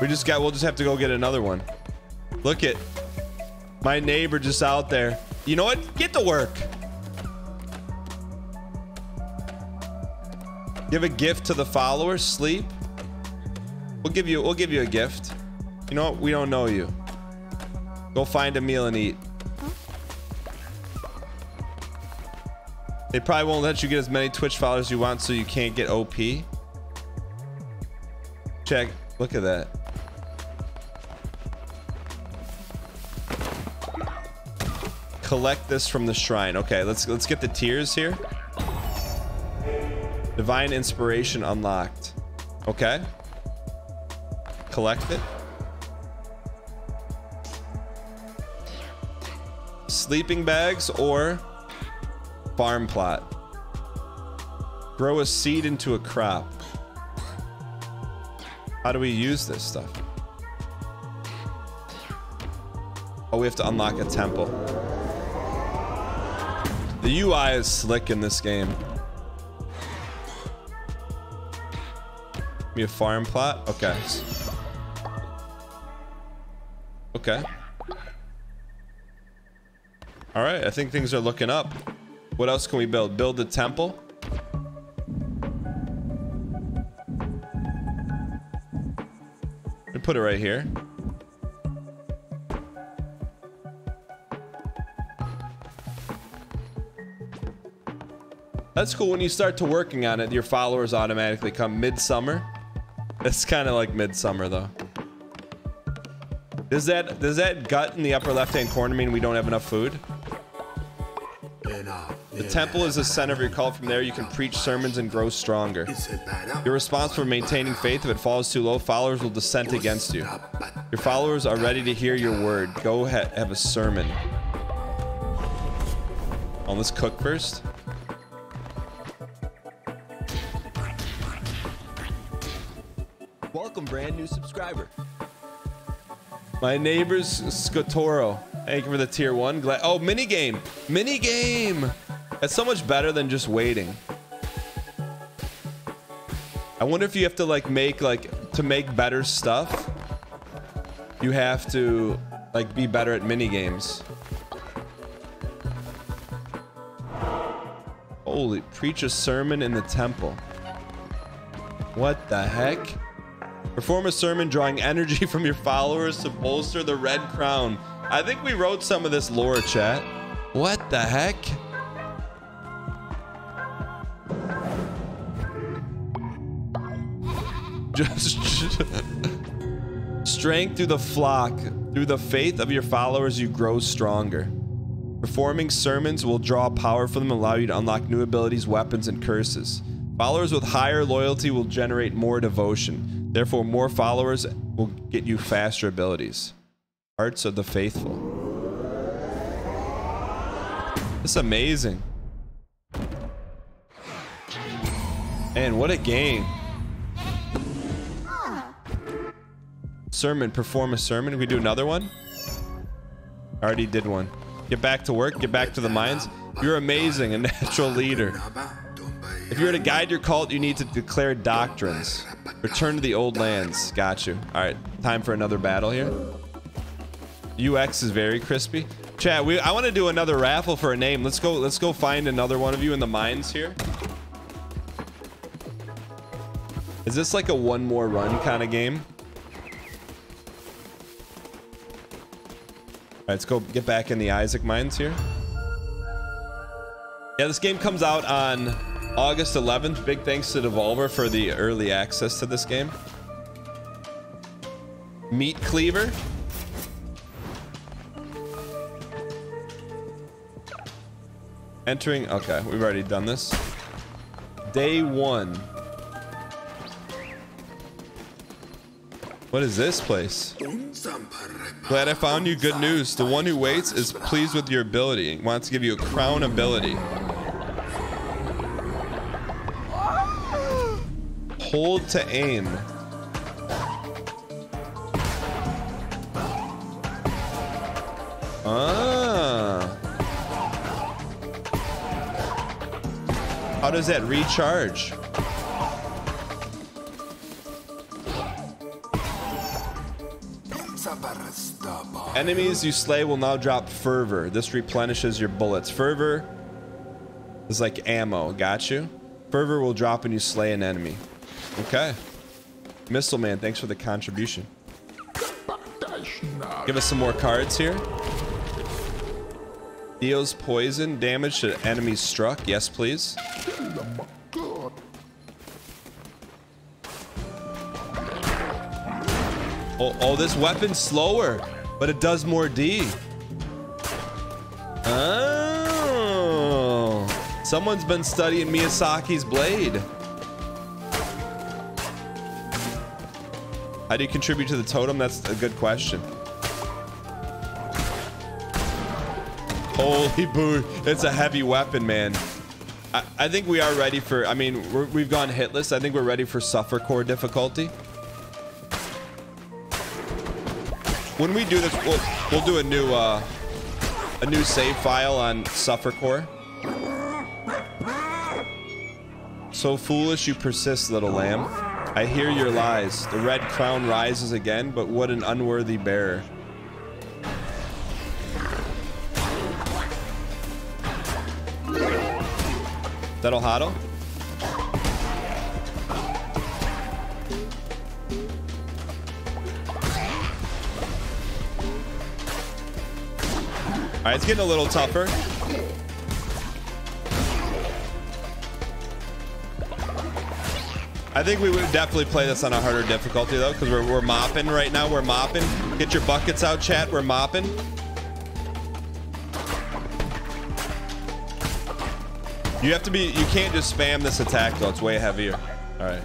We just got we'll just have to go get another one. Look at my neighbor just out there. You know what? Get to work. Give a gift to the followers. Sleep. We'll give you we'll give you a gift. You know what? We don't know you. Go find a meal and eat. They probably won't let you get as many Twitch followers as you want so you can't get OP. Check. Look at that. Collect this from the shrine. Okay, let's let's get the tears here. Divine inspiration unlocked. Okay. Collect it. Sleeping bags or farm plot. Grow a seed into a crop. How do we use this stuff? Oh, we have to unlock a temple. The UI is slick in this game. Me a farm plot? Okay. Okay. All right, I think things are looking up. What else can we build? Build the temple? We put it right here. That's cool. When you start to working on it, your followers automatically come midsummer. It's kind of like midsummer though. Does that does that gut in the upper left hand corner mean we don't have enough food? The temple is the center of your cult. From there, you can preach sermons and grow stronger. You're responsible for maintaining faith. If it falls too low, followers will dissent against you. Your followers are ready to hear your word. Go ahead, have a sermon. Oh, let's cook first. My neighbor's Scotoro. Thank you for the tier one. Glad. Oh, mini game. Mini game. That's so much better than just waiting. I wonder if you have to like make like to make better stuff. You have to like be better at mini games. Holy, preach a sermon in the temple. What the heck? Perform a sermon drawing energy from your followers to bolster the red crown. I think we wrote some of this lore chat. What the heck? Just strength through the flock. Through the faith of your followers, you grow stronger. Performing sermons will draw power from them allow you to unlock new abilities, weapons, and curses. Followers with higher loyalty will generate more devotion. Therefore, more followers will get you faster abilities. Hearts of the Faithful. It's amazing. Man, what a game. Sermon, perform a sermon. We do another one? I already did one. Get back to work, get back to the mines. You're amazing, a natural leader. If you're to guide your cult, you need to declare doctrines. Return to the old lands. Got you. All right, time for another battle here. UX is very crispy. Chat, we I want to do another raffle for a name. Let's go. Let's go find another one of you in the mines here. Is this like a one more run kind of game? All right, let's go get back in the Isaac mines here. Yeah, this game comes out on August 11th. Big thanks to Devolver for the early access to this game. Meat Cleaver. Entering. Okay, we've already done this. Day one. What is this place? Glad I found you. Good news. The one who waits is pleased with your ability wants to give you a crown ability. Hold to aim. Ah. How does that recharge? Enemies you slay will now drop fervor. This replenishes your bullets. Fervor is like ammo. Got you? Fervor will drop when you slay an enemy. Okay. Missile Man, thanks for the contribution. Give us some more cards here. Deals poison damage to enemies struck. Yes, please. Oh, oh, this weapon's slower, but it does more D. Oh. Someone's been studying Miyazaki's blade. How do you contribute to the totem? That's a good question. Holy boo. It's a heavy weapon, man. I, I think we are ready for, I mean, we have gone hitless. I think we're ready for suffer core difficulty. When we do this, we'll, we'll do a new, uh, a new save file on suffer core. So foolish you persist, little lamb. I hear your lies. The red crown rises again, but what an unworthy bearer. That'll huddle. All right, it's getting a little tougher. I think we would definitely play this on a harder difficulty though, because we're, we're mopping right now. We're mopping. Get your buckets out, chat. We're mopping. You have to be, you can't just spam this attack though. It's way heavier. All right.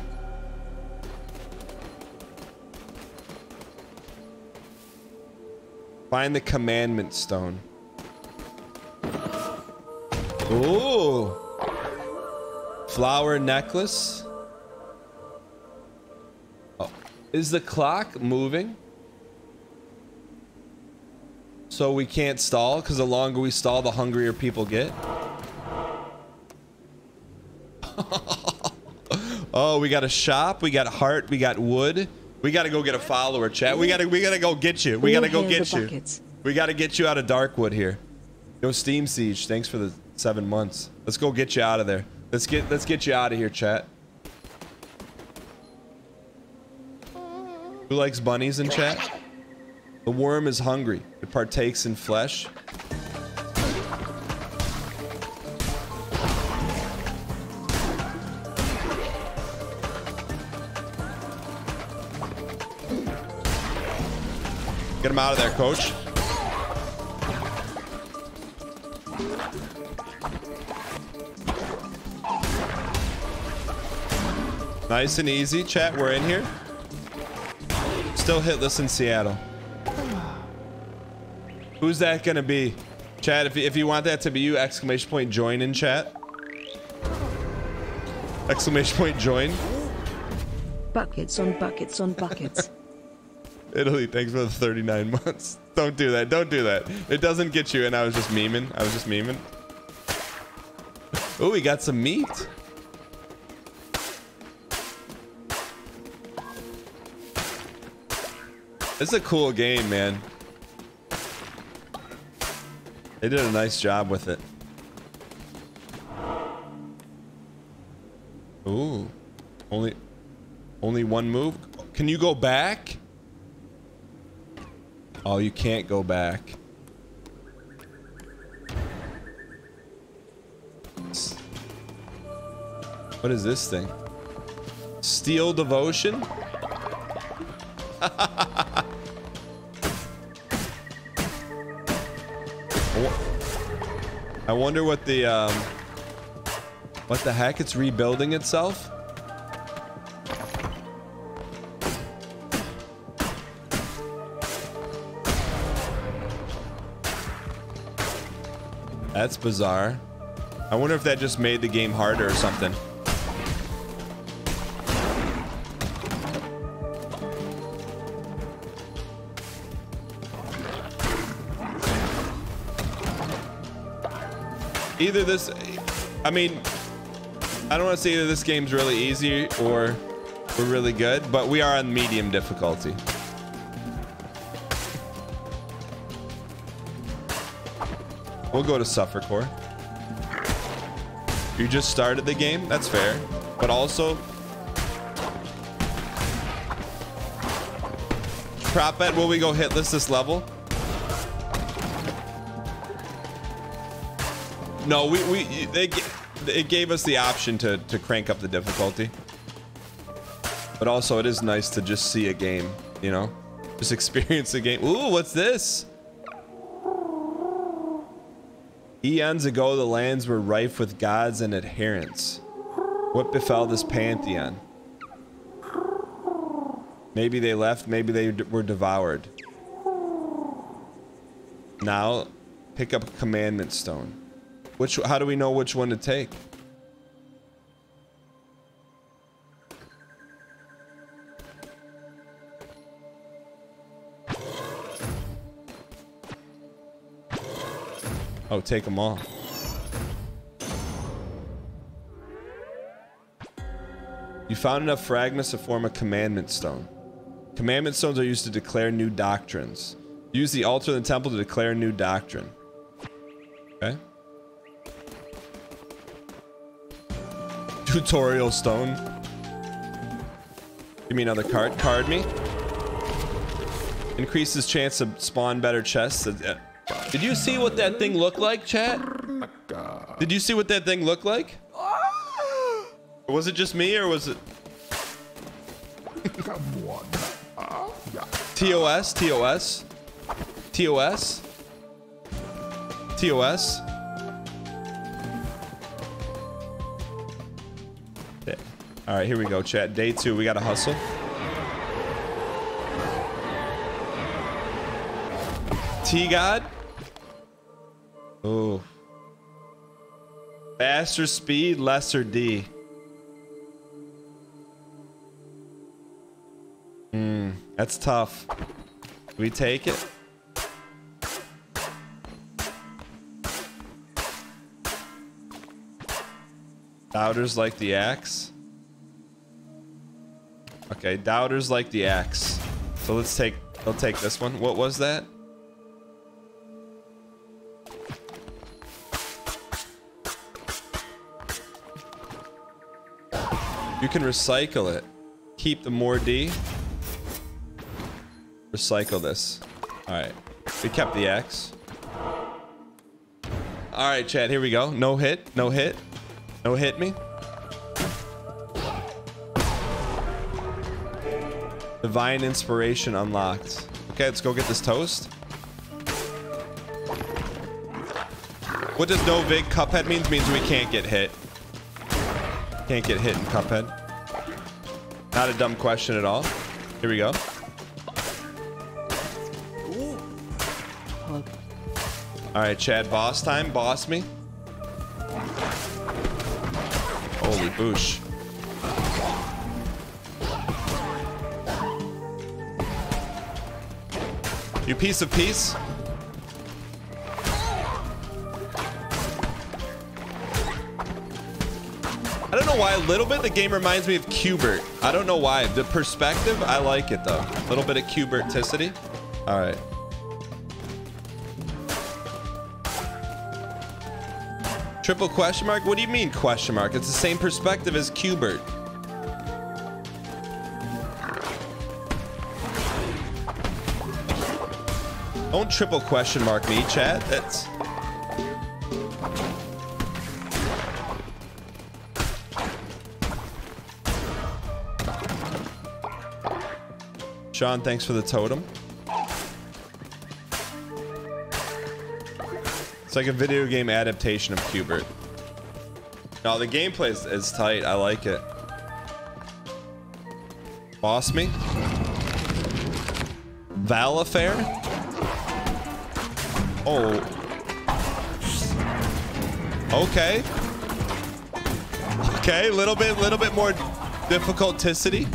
Find the commandment stone. Ooh. Flower necklace. Is the clock moving? So we can't stall? Because the longer we stall, the hungrier people get? oh, we got a shop. We got heart. We got wood. We got to go get a follower, chat. We got to we got to go get you. We got to go get you. We got to get you out of Darkwood here. Yo, Steam Siege. Thanks for the seven months. Let's go get you out of there. Let's get let's get you out of here, chat. Who likes bunnies in chat? The worm is hungry. It partakes in flesh. Get him out of there, coach. Nice and easy, chat. We're in here. Still hitless in Seattle. Who's that gonna be? Chat, if you, if you want that to be you, exclamation point join in chat. Exclamation point join. Buckets on buckets on buckets. Italy, thanks for the 39 months. Don't do that. Don't do that. It doesn't get you. And I was just memeing. I was just memeing. Oh, we got some meat. It's a cool game, man. They did a nice job with it. Ooh. Only only one move. Can you go back? Oh, you can't go back. What is this thing? Steel devotion? I wonder what the um what the heck it's rebuilding itself? That's bizarre. I wonder if that just made the game harder or something. Either this, I mean, I don't want to say either this game's really easy or we're really good, but we are on medium difficulty. We'll go to Suffer Core. You just started the game, that's fair. But also, prop bet, will we go hitless this level? No, we, we they, it gave us the option to, to crank up the difficulty. But also, it is nice to just see a game, you know? Just experience a game. Ooh, what's this? Eons ago, the lands were rife with gods and adherents. What befell this pantheon? Maybe they left, maybe they were devoured. Now, pick up a commandment stone. Which, how do we know which one to take? Oh, take them all. You found enough fragments to form a commandment stone. Commandment stones are used to declare new doctrines. Use the altar in the temple to declare new doctrine. Okay. Tutorial stone. Give me another card. Card me. Increases chance to spawn better chests. Uh, did you see what that thing looked like, chat? Did you see what that thing looked like? Was it just me or was it? TOS, TOS, TOS, TOS. All right, here we go, chat. Day two, we got to hustle. T God. Oh. Faster speed, lesser D. Hmm, that's tough. We take it. Doubters like the axe. Okay, doubters like the axe. So let's take, I'll take this one. What was that? You can recycle it. Keep the more D. Recycle this. Alright. We kept the X. Alright, Chad, here we go. No hit. No hit. No hit me. Divine inspiration unlocked. Okay, let's go get this toast. What does no big cuphead means? Means we can't get hit. Can't get hit in Cuphead. Not a dumb question at all. Here we go. All right, Chad, boss time. Boss me. Holy boosh. You piece of peace. I don't know why. A little bit the game reminds me of Q*bert. I don't know why. The perspective, I like it though. A little bit of Q*berticity. All right. Triple question mark? What do you mean question mark? It's the same perspective as Q*bert. Don't triple question mark me, chat. That's... Sean, thanks for the totem. It's like a video game adaptation of Q*bert. No, the gameplay is, is tight. I like it. Boss me? Valifair? Oh. Okay. Okay, a little bit, little bit more difficulticity.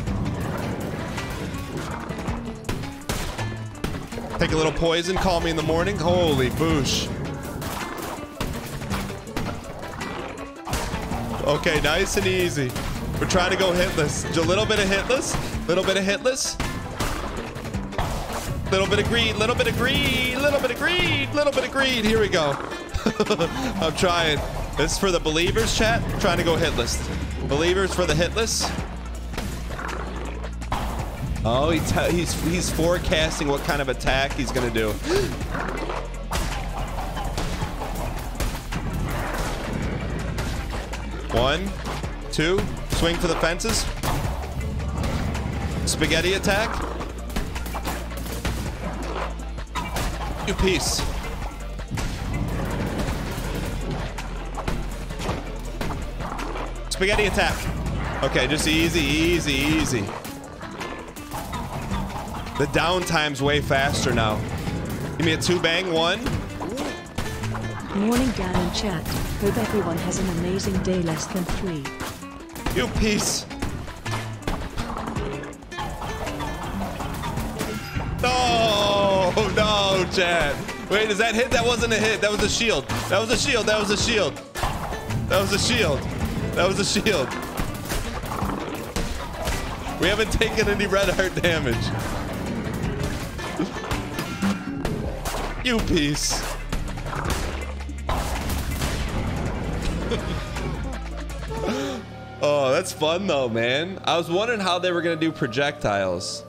Take a little poison, call me in the morning. Holy boosh. Okay, nice and easy. We're trying to go hitless. Just a little bit of hitless. A Little bit of hitless. Little bit of greed. Little bit of greed. Little bit of greed. Little bit of greed. Here we go. I'm trying. This is for the believers, chat. I'm trying to go hitless. Believers for the hitless. Oh, he he's he's forecasting what kind of attack he's gonna do. One, two, swing for the fences. Spaghetti attack. You piece. Spaghetti attack. Okay, just easy, easy, easy. The downtime's way faster now. Give me a two bang one. Morning Dan and chat. Hope everyone has an amazing day less than three. You piece. Chad. Wait, is that hit? That wasn't a hit. That was a shield. That was a shield. That was a shield. That was a shield. That was a shield. We haven't taken any red heart damage. you piece. oh, that's fun though, man. I was wondering how they were gonna do projectiles.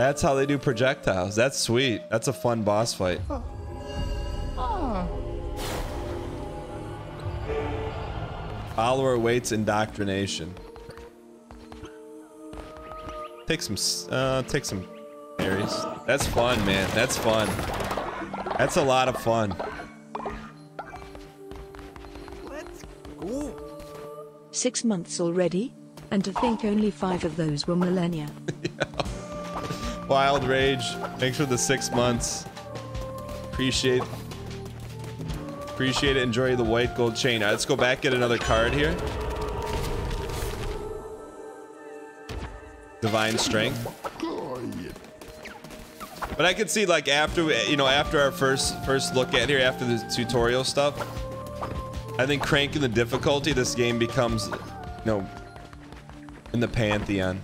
That's how they do projectiles. That's sweet. That's a fun boss fight. Follower waits indoctrination. Take some, uh, take some berries. That's fun, man. That's fun. That's a lot of fun. Let's go. Six months already? And to think only five of those were millennia. Wild Rage. Thanks for the six months. Appreciate Appreciate it. Enjoy the white gold chain. Right, let's go back, get another card here. Divine Strength. But I could see like after, you know, after our first first look at here, after the tutorial stuff, I think cranking the difficulty, this game becomes, you know, in the pantheon.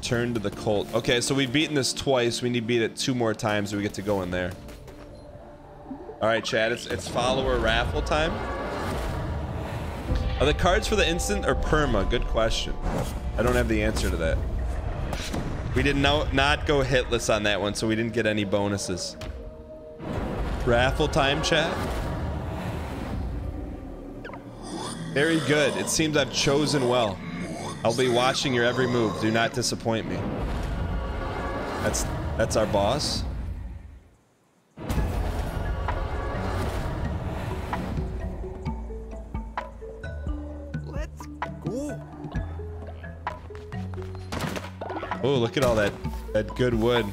Return to the cult. Okay, so we've beaten this twice. We need to beat it two more times so we get to go in there. All right, Chad, it's, it's follower raffle time. Are the cards for the instant or perma? Good question. I don't have the answer to that. We did no, not go hitless on that one, so we didn't get any bonuses. Raffle time, chat. Very good. It seems I've chosen well. I'll be watching your every move. Do not disappoint me. That's that's our boss. Let's go. Oh, look at all that that good wood.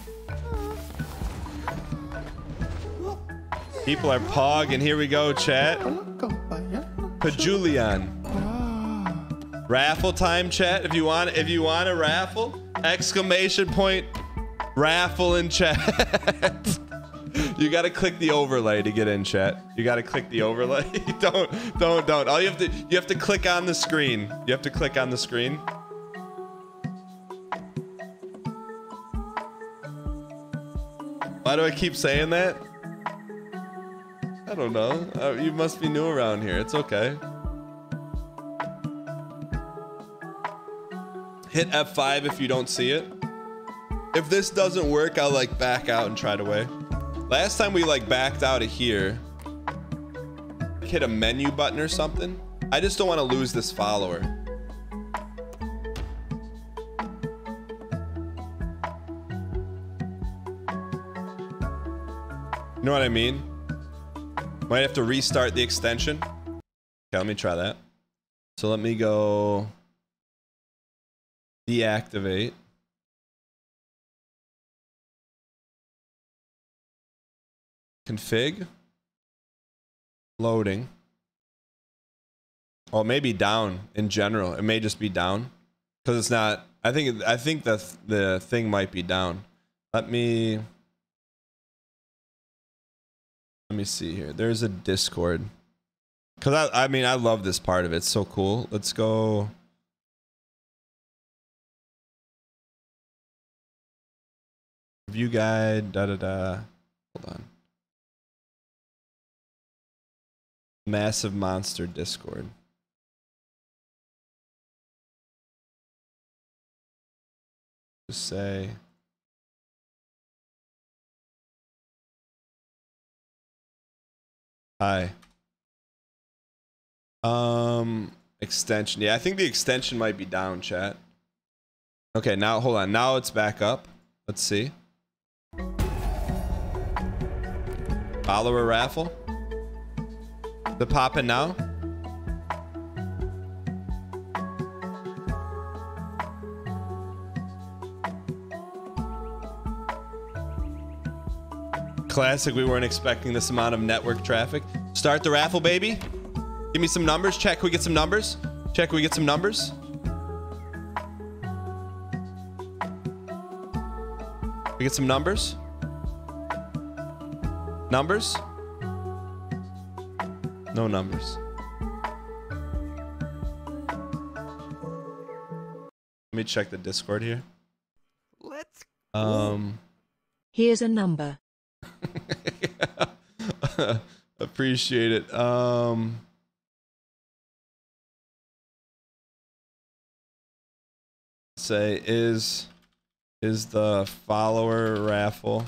People are pog, and here we go, chat. Pajulian. Raffle time, chat. If you want, if you want a raffle, exclamation point, raffle in chat. you gotta click the overlay to get in, chat. You gotta click the overlay. don't, don't, don't. All you have to, you have to click on the screen. You have to click on the screen. Why do I keep saying that? I don't know. Uh, you must be new around here. It's okay. Hit F5 if you don't see it. If this doesn't work, I'll like back out and try to way. Last time we like backed out of here, hit a menu button or something. I just don't want to lose this follower. You know what I mean? Might have to restart the extension. Okay, let me try that. So let me go deactivate. Config. Loading. Oh, it may be down in general. It may just be down because it's not. I think. I think the the thing might be down. Let me. Let me see here. There's a Discord. Cause I, I mean, I love this part of it. It's so cool. Let's go. Review guide. Da da da. Hold on. Massive monster Discord. Just say. Hi. Um, extension. Yeah, I think the extension might be down, chat. Okay, now hold on. Now it's back up. Let's see. Follower raffle. The popping now. Classic. We weren't expecting this amount of network traffic. Start the raffle, baby. Give me some numbers. Check. We get some numbers. Check. We get some numbers. Get some numbers. Numbers. No numbers. Let me check the Discord here. Let's Um. Here's a number. Appreciate it. Um say is is the follower raffle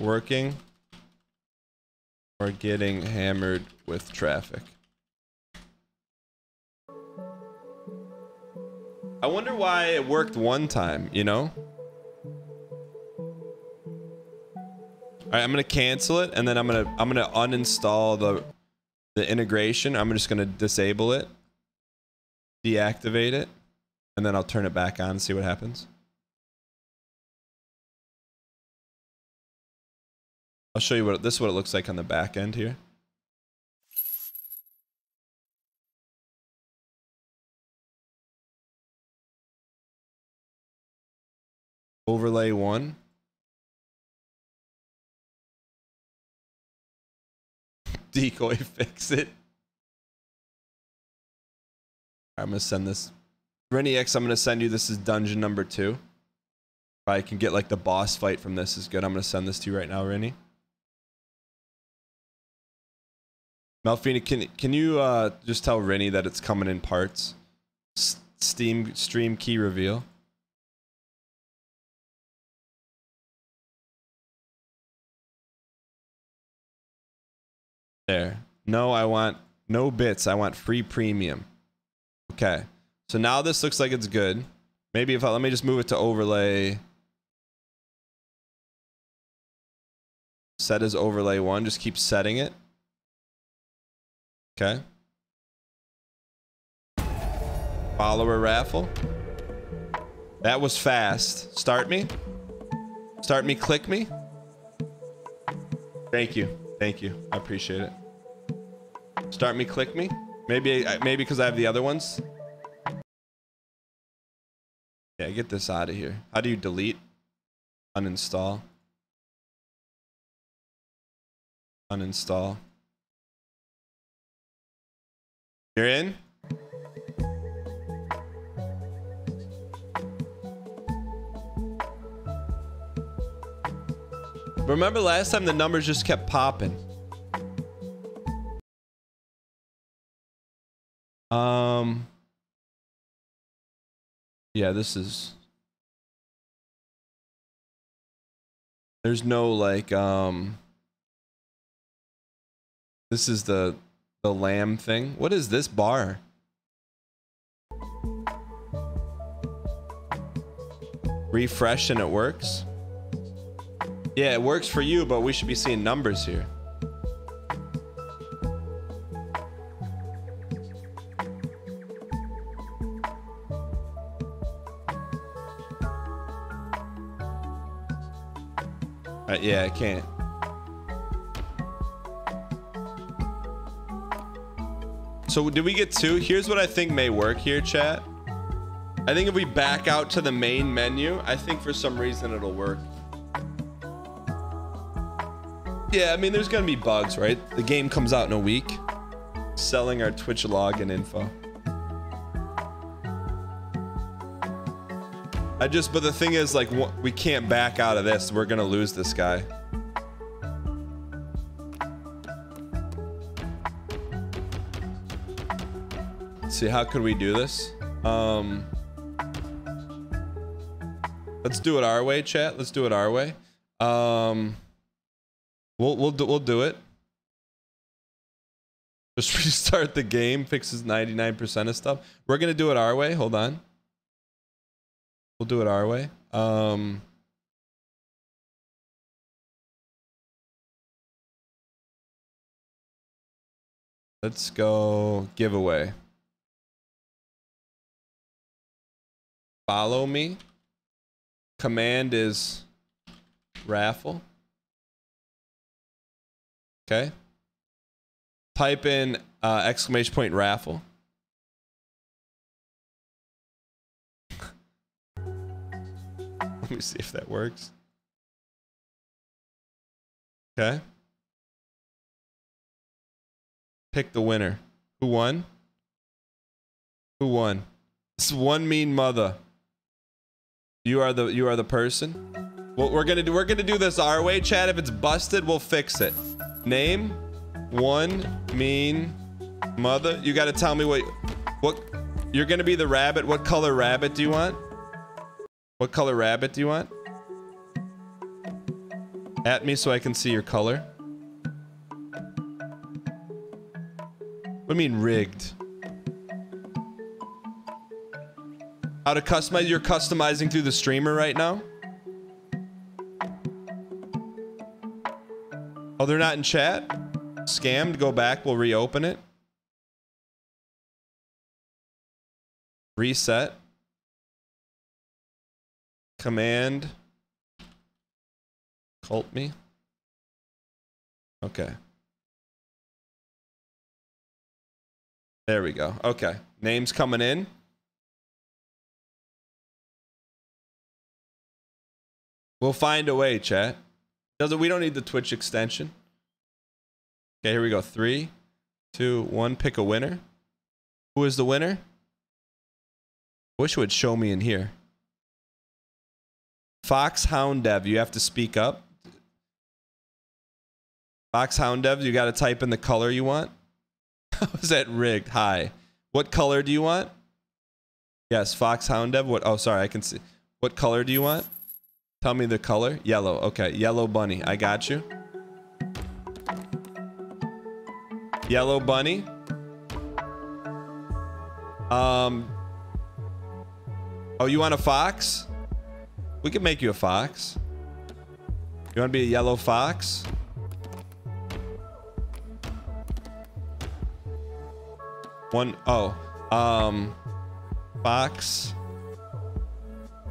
working or getting hammered with traffic? I wonder why it worked one time, you know? All right, I'm gonna cancel it, and then I'm gonna I'm gonna uninstall the the integration. I'm just gonna disable it, deactivate it, and then I'll turn it back on and see what happens. I'll show you what this is what it looks like on the back end here. Overlay one. decoy fix it. I'm gonna send this. Rennie X, I'm gonna send you this is dungeon number two. If I can get like the boss fight from this is good. I'm gonna send this to you right now, Renny. Malfina, can can you uh, just tell Renny that it's coming in parts? S- Steam stream key reveal. There. No, I want no bits. I want free premium. Okay. So now this looks like it's good. Maybe if I let me just move it to overlay. Set as overlay one. Just keep setting it. Okay. Follower raffle. That was fast. Start me. Start me, click me. Thank you. Thank you. I appreciate it. Start me, click me. Maybe, maybe because I have the other ones. Yeah, get this out of here. How do you delete? Uninstall. Uninstall. You're in? Remember last time the numbers just kept popping. Um Yeah, this is There's no like um This is the the lamb thing. What is this bar? Refresh and it works. Yeah, it works for you, but we should be seeing numbers here. Yeah, I can't. So did we get two? Here's what I think may work here, chat. I think if we back out to the main menu, I think for some reason it'll work. Yeah, I mean, there's gonna be bugs, right? The game comes out in a week. Selling our Twitch login info. I just, but the thing is, like, we can't back out of this. We're gonna lose this guy. Let's see, how could we do this? Um, let's do it our way, chat. Let's do it our way. Um, we'll we'll do, we'll do it. Just restart the game, fixes 99% of stuff. We're gonna do it our way. Hold on. We'll do it our way. Um, let's go giveaway. Follow me. Command is raffle. Okay. Type in uh, exclamation point raffle. Let me see if that works. Okay. Pick the winner. Who won? Who won? This one mean mother. You are the you are the person. Well, we're gonna do we're gonna do this our way, Chad. If it's busted, we'll fix it. Name one mean mother. You gotta tell me what what you're gonna be the rabbit. What color rabbit do you want? What color rabbit do you want? At me so I can see your color. What do you mean rigged? How to customize? You're customizing through the streamer right now? Oh, they're not in chat? Scammed, go back, we'll reopen it. Reset. Command. Cult me. Okay. There we go. Okay. Names coming in. We'll find a way, chat. Doesn't we don't need the Twitch extension. Okay, here we go. Three, two, one. Pick a winner. Who is the winner? Wish it would show me in here. Fox Hound Dev, you have to speak up. Fox Hound Dev, you got to type in the color you want. How is that rigged? Hi. What color do you want? Yes, Fox Hound Dev. What? Oh, sorry, I can see. What color do you want? Tell me the color. Yellow. Okay, yellow bunny. I got you. Yellow bunny. Um. Oh, you want a fox? We can make you a fox. You want to be a yellow fox? One oh um Fox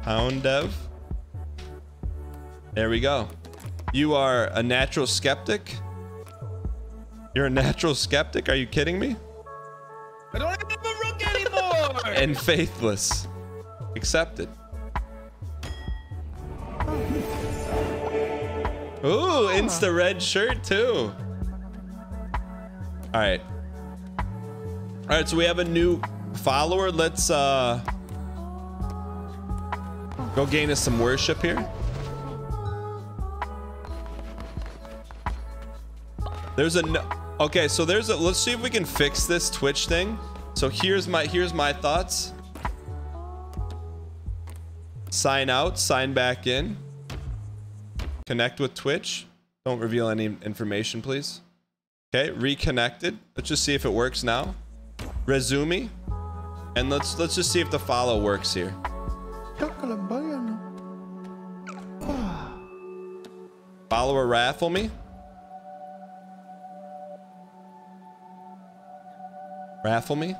Hound Dev. There we go. You are a natural skeptic? You're a natural skeptic? Are you kidding me? I don't have a rook anymore. And faithless. Accepted. Ooh, insta red shirt too. All right. All right, so we have a new follower. Let's uh go gain us some worship here. There's a no okay, so there's a let's see if we can fix this Twitch thing. So here's my here's my thoughts. Sign out, sign back in. Connect with Twitch. Don't reveal any information, please. Okay, reconnected. Let's just see if it works now. Resume. And let's let's just see if the follow works here. Follower raffle me. Raffle me?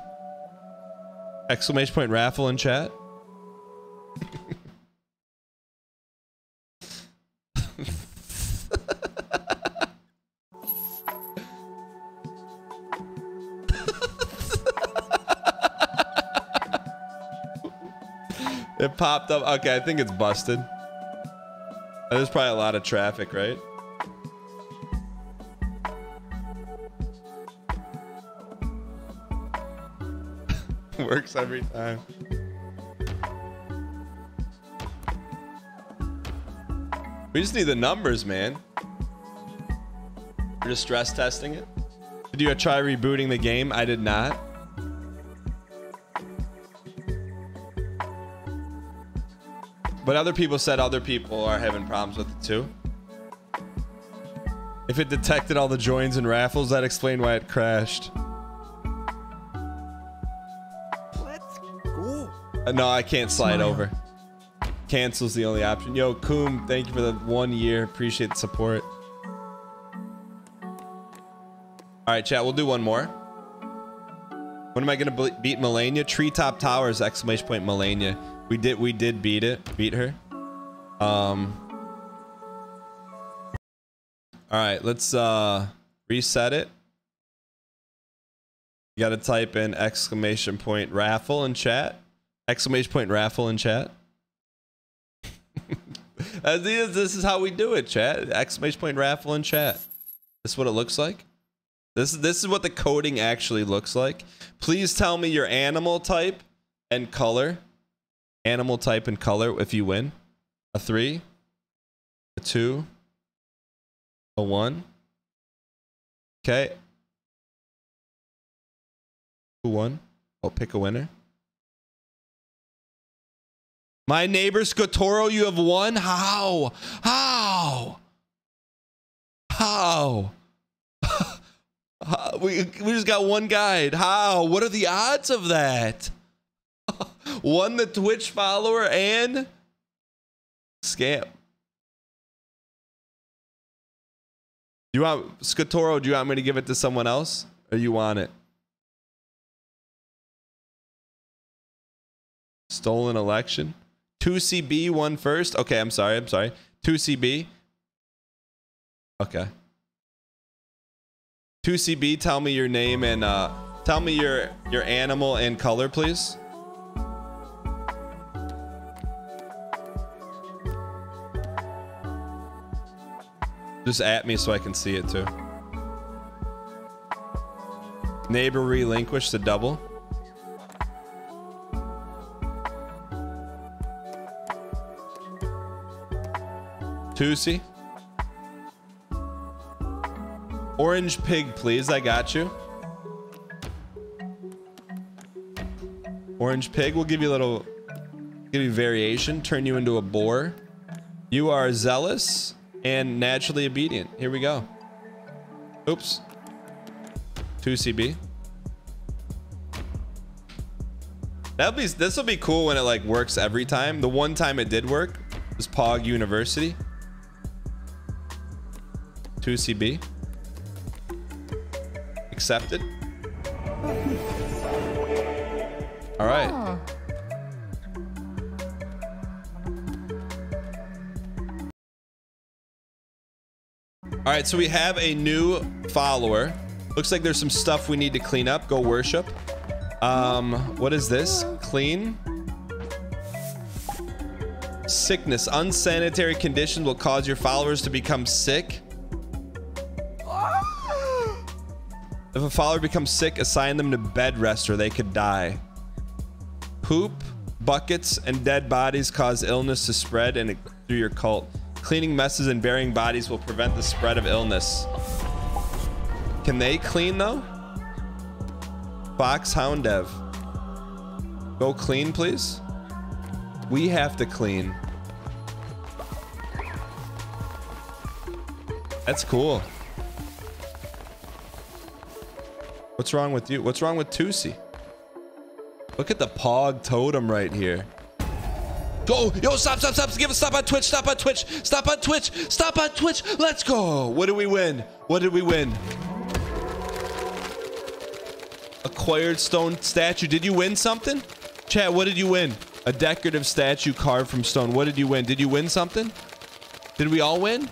Exclamation point raffle in chat. It popped up. Okay, I think it's busted. There's probably a lot of traffic, right? Works every time. We just need the numbers, man. We're just stress testing it. Did you try rebooting the game? I did not. But other people said other people are having problems with it too. If it detected all the joins and raffles, that explained why it crashed. Let's go. Uh, no, I can't slide Smile. over. Cancel's the only option. Yo, Koom, thank you for the one year. Appreciate the support. All right, chat. We'll do one more. When am I gonna beat Melania? Treetop Towers! Exclamation point Melania. We did. We did beat it. Beat her. Um. All right. Let's uh reset it. You got to type in exclamation point raffle in chat. Exclamation point raffle in chat. This is how we do it, chat. Exclamation point raffle in chat. This is what it looks like. This is this is what the coding actually looks like. Please tell me your animal type and color. Animal type and color if you win. A three, a two, a one. Okay. Who won? Oh, pick a winner. My neighbor Scotoro, you have won? How? How? How? How? we, we just got one guide. How? What are the odds of that? one the Twitch follower and scam. Do You want Scotoro? Do you want me to give it to someone else, or you want it? Stolen election. 2CB won first. Okay, I'm sorry. I'm sorry. 2CB. Okay. 2CB, tell me your name and uh tell me your your animal and color, please. Just at me so I can see it too. Neighbor relinquished the double. Tusi. Orange pig, please. I got you. Orange pig. We'll give you a little, give you variation. Turn you into a boar. You are zealous and naturally obedient. Here we go. Oops. 2CB. That'll be this will be cool when it like works every time. The one time it did work was Pog University. 2CB. Accepted. All right. All right, so we have a new follower. Looks like there's some stuff we need to clean up. Go worship. Um, what is this? Clean. Sickness. Unsanitary conditions will cause your followers to become sick. If a follower becomes sick, assign them to bed rest or they could die. Poop, buckets, and dead bodies cause illness to spread and through your cult. Cleaning messes and burying bodies will prevent the spread of illness. Can they clean though? Fox Hound Dev. Go clean, please. We have to clean. That's cool. What's wrong with you? What's wrong with Tusi? Look at the Pog totem right here. Go! Yo, stop, stop, stop! Give us stop on Twitch! Stop on Twitch! Stop on Twitch! Stop on Twitch! Let's go! What did we win? What did we win? Acquired stone statue. Did you win something? Chat, what did you win? A decorative statue carved from stone. What did you win? Did you win something? Did we all win?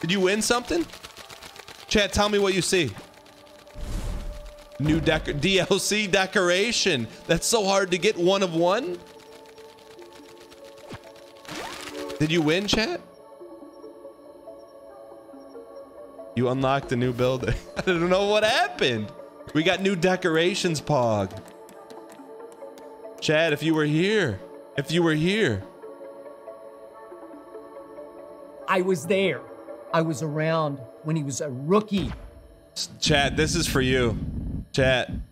Did you win something? Chat, tell me what you see. New DLC decoration. That's so hard to get one of one. Did you win, chat? You unlocked a new building. I don't know what happened. We got new decorations, Pog. Chad, if you were here, if you were here, I was there. I was around when he was a rookie. Chad, this is for you. Chad.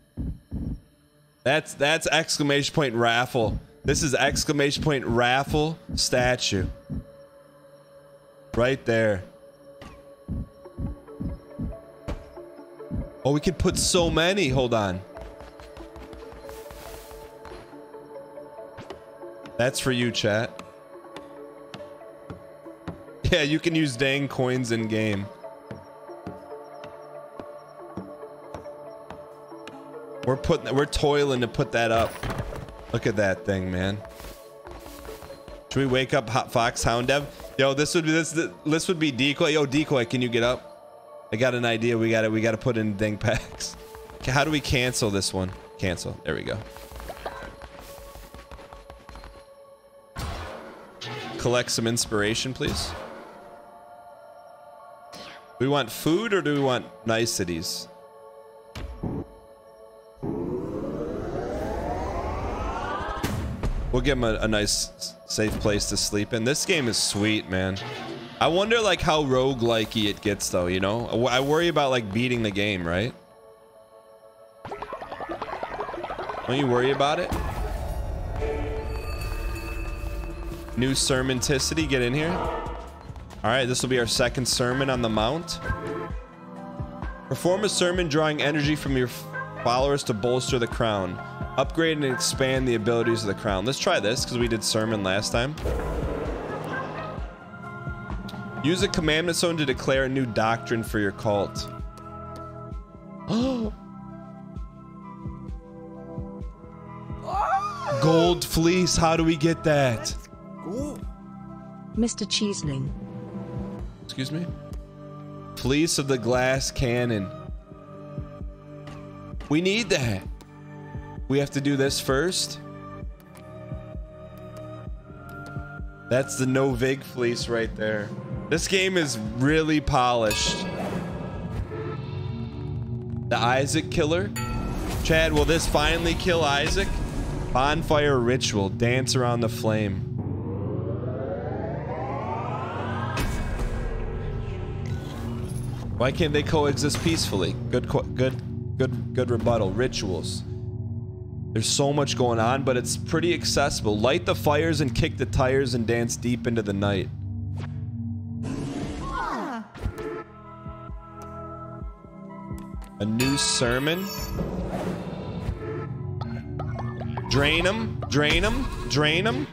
That's that's exclamation point raffle. This is exclamation point raffle statue. Right there. Oh, we could put so many. Hold on. That's for you, chat. Yeah, you can use dang coins in game. We're putting we're toiling to put that up. Look at that thing, man. Should we wake up Hot Fox Hound Dev? Yo, this would be this this would be decoy. Yo, decoy, can you get up? I got an idea. We got it. We got to put in ding packs. How do we cancel this one? Cancel. There we go. Collect some inspiration, please. We want food or do we want niceties? We'll give him a, a, nice, safe place to sleep in. This game is sweet, man. I wonder, like, how roguelike it gets, though, you know? I worry about, like, beating the game, right? Don't you worry about it? New sermonticity, get in here. All right, this will be our second sermon on the mount. Perform a sermon drawing energy from your followers to bolster the crown. Upgrade and expand the abilities of the crown. Let's try this because we did sermon last time. Use a commandment stone to declare a new doctrine for your cult. Oh. Gold fleece. How do we get that? Mr. Cheeseling. Excuse me? Fleece of the glass cannon. We need that. We have to do this first. That's the no vig fleece right there. This game is really polished. The Isaac killer. Chad, will this finally kill Isaac? Bonfire ritual. Dance around the flame. Why can't they coexist peacefully? Good, good, good, good rebuttal. Rituals. There's so much going on, but it's pretty accessible. Light the fires and kick the tires and dance deep into the night. A new sermon. Drain them, drain them, drain them.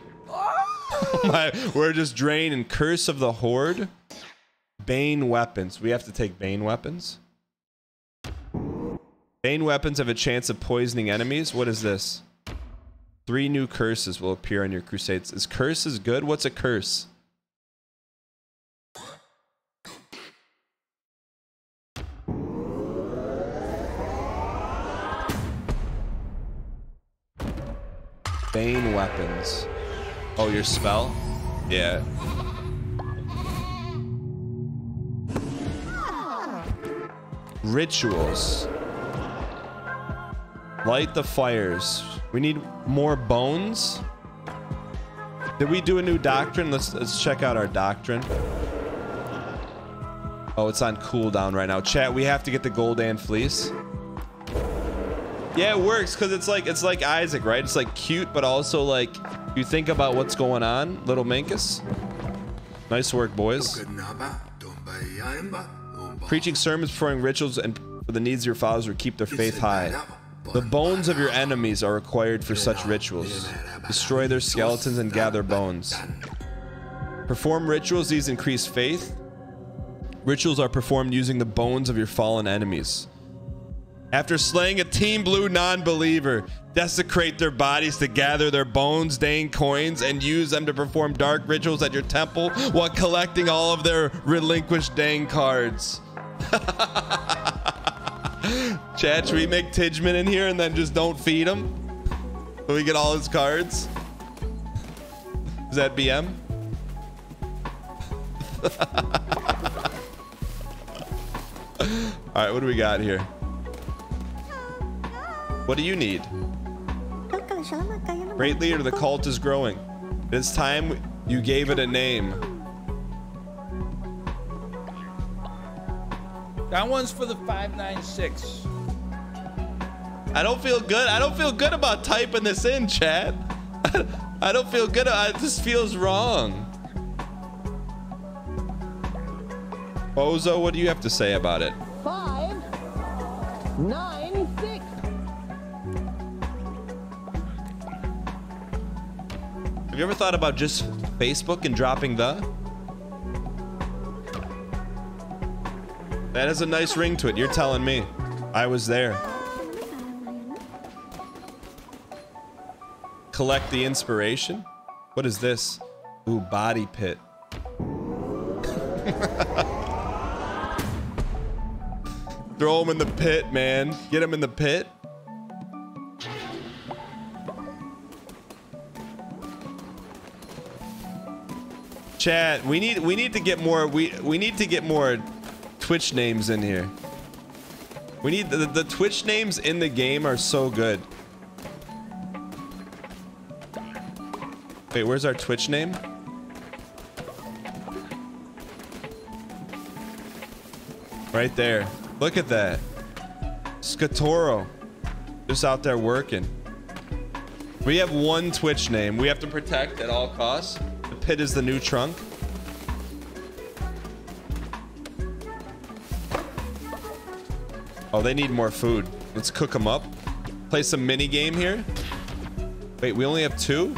My, we're just draining. Curse of the Horde. Bane weapons. We have to take Bane weapons. Bane weapons have a chance of poisoning enemies. What is this? Three new curses will appear on your crusades. Is curses good? What's a curse? Bane weapons. Oh, your spell? Yeah. Rituals. Light the fires. We need more bones. Did we do a new doctrine? Let's let's check out our doctrine. Oh, it's on cooldown right now. Chat, we have to get the gold and fleece. Yeah, it works because it's like it's like Isaac, right? It's like cute, but also like you think about what's going on, little Minkus. Nice work, boys. Preaching sermons, performing rituals, and for the needs of your followers keep their faith high. The bones of your enemies are required for such rituals. Destroy their skeletons and gather bones. Perform rituals, these increase faith. Rituals are performed using the bones of your fallen enemies. After slaying a Team Blue non-believer, desecrate their bodies to gather their bones, Dane coins, and use them to perform dark rituals at your temple while collecting all of their relinquished Dane cards. Chad, should we make Tidgeman in here and then just don't feed him? We get all his cards? Is that BM? Alright, what do we got here? What do you need? Great leader, the cult is growing. It's time you gave it a name. That one's for the 596. I don't feel good. I don't feel good about typing this in, chat. I don't feel good. It just feels wrong. Bozo, what do you have to say about it? Five, nine, six. Have you ever thought about just Facebook and dropping the? That has a nice ring to it. You're telling me. I was there. Collect the inspiration? What is this? Ooh, body pit. Throw him in the pit, man. Get him in the pit. Chat, we need we need to get more we we need to get more Twitch names in here. We need the, the Twitch names in the game are so good. Wait, where's our Twitch name? Right there. Look at that. Skatoro. Just out there working. We have one Twitch name. We have to protect at all costs. The pit is the new trunk. Oh, they need more food. Let's cook them up. Play some mini game here. Wait, we only have two?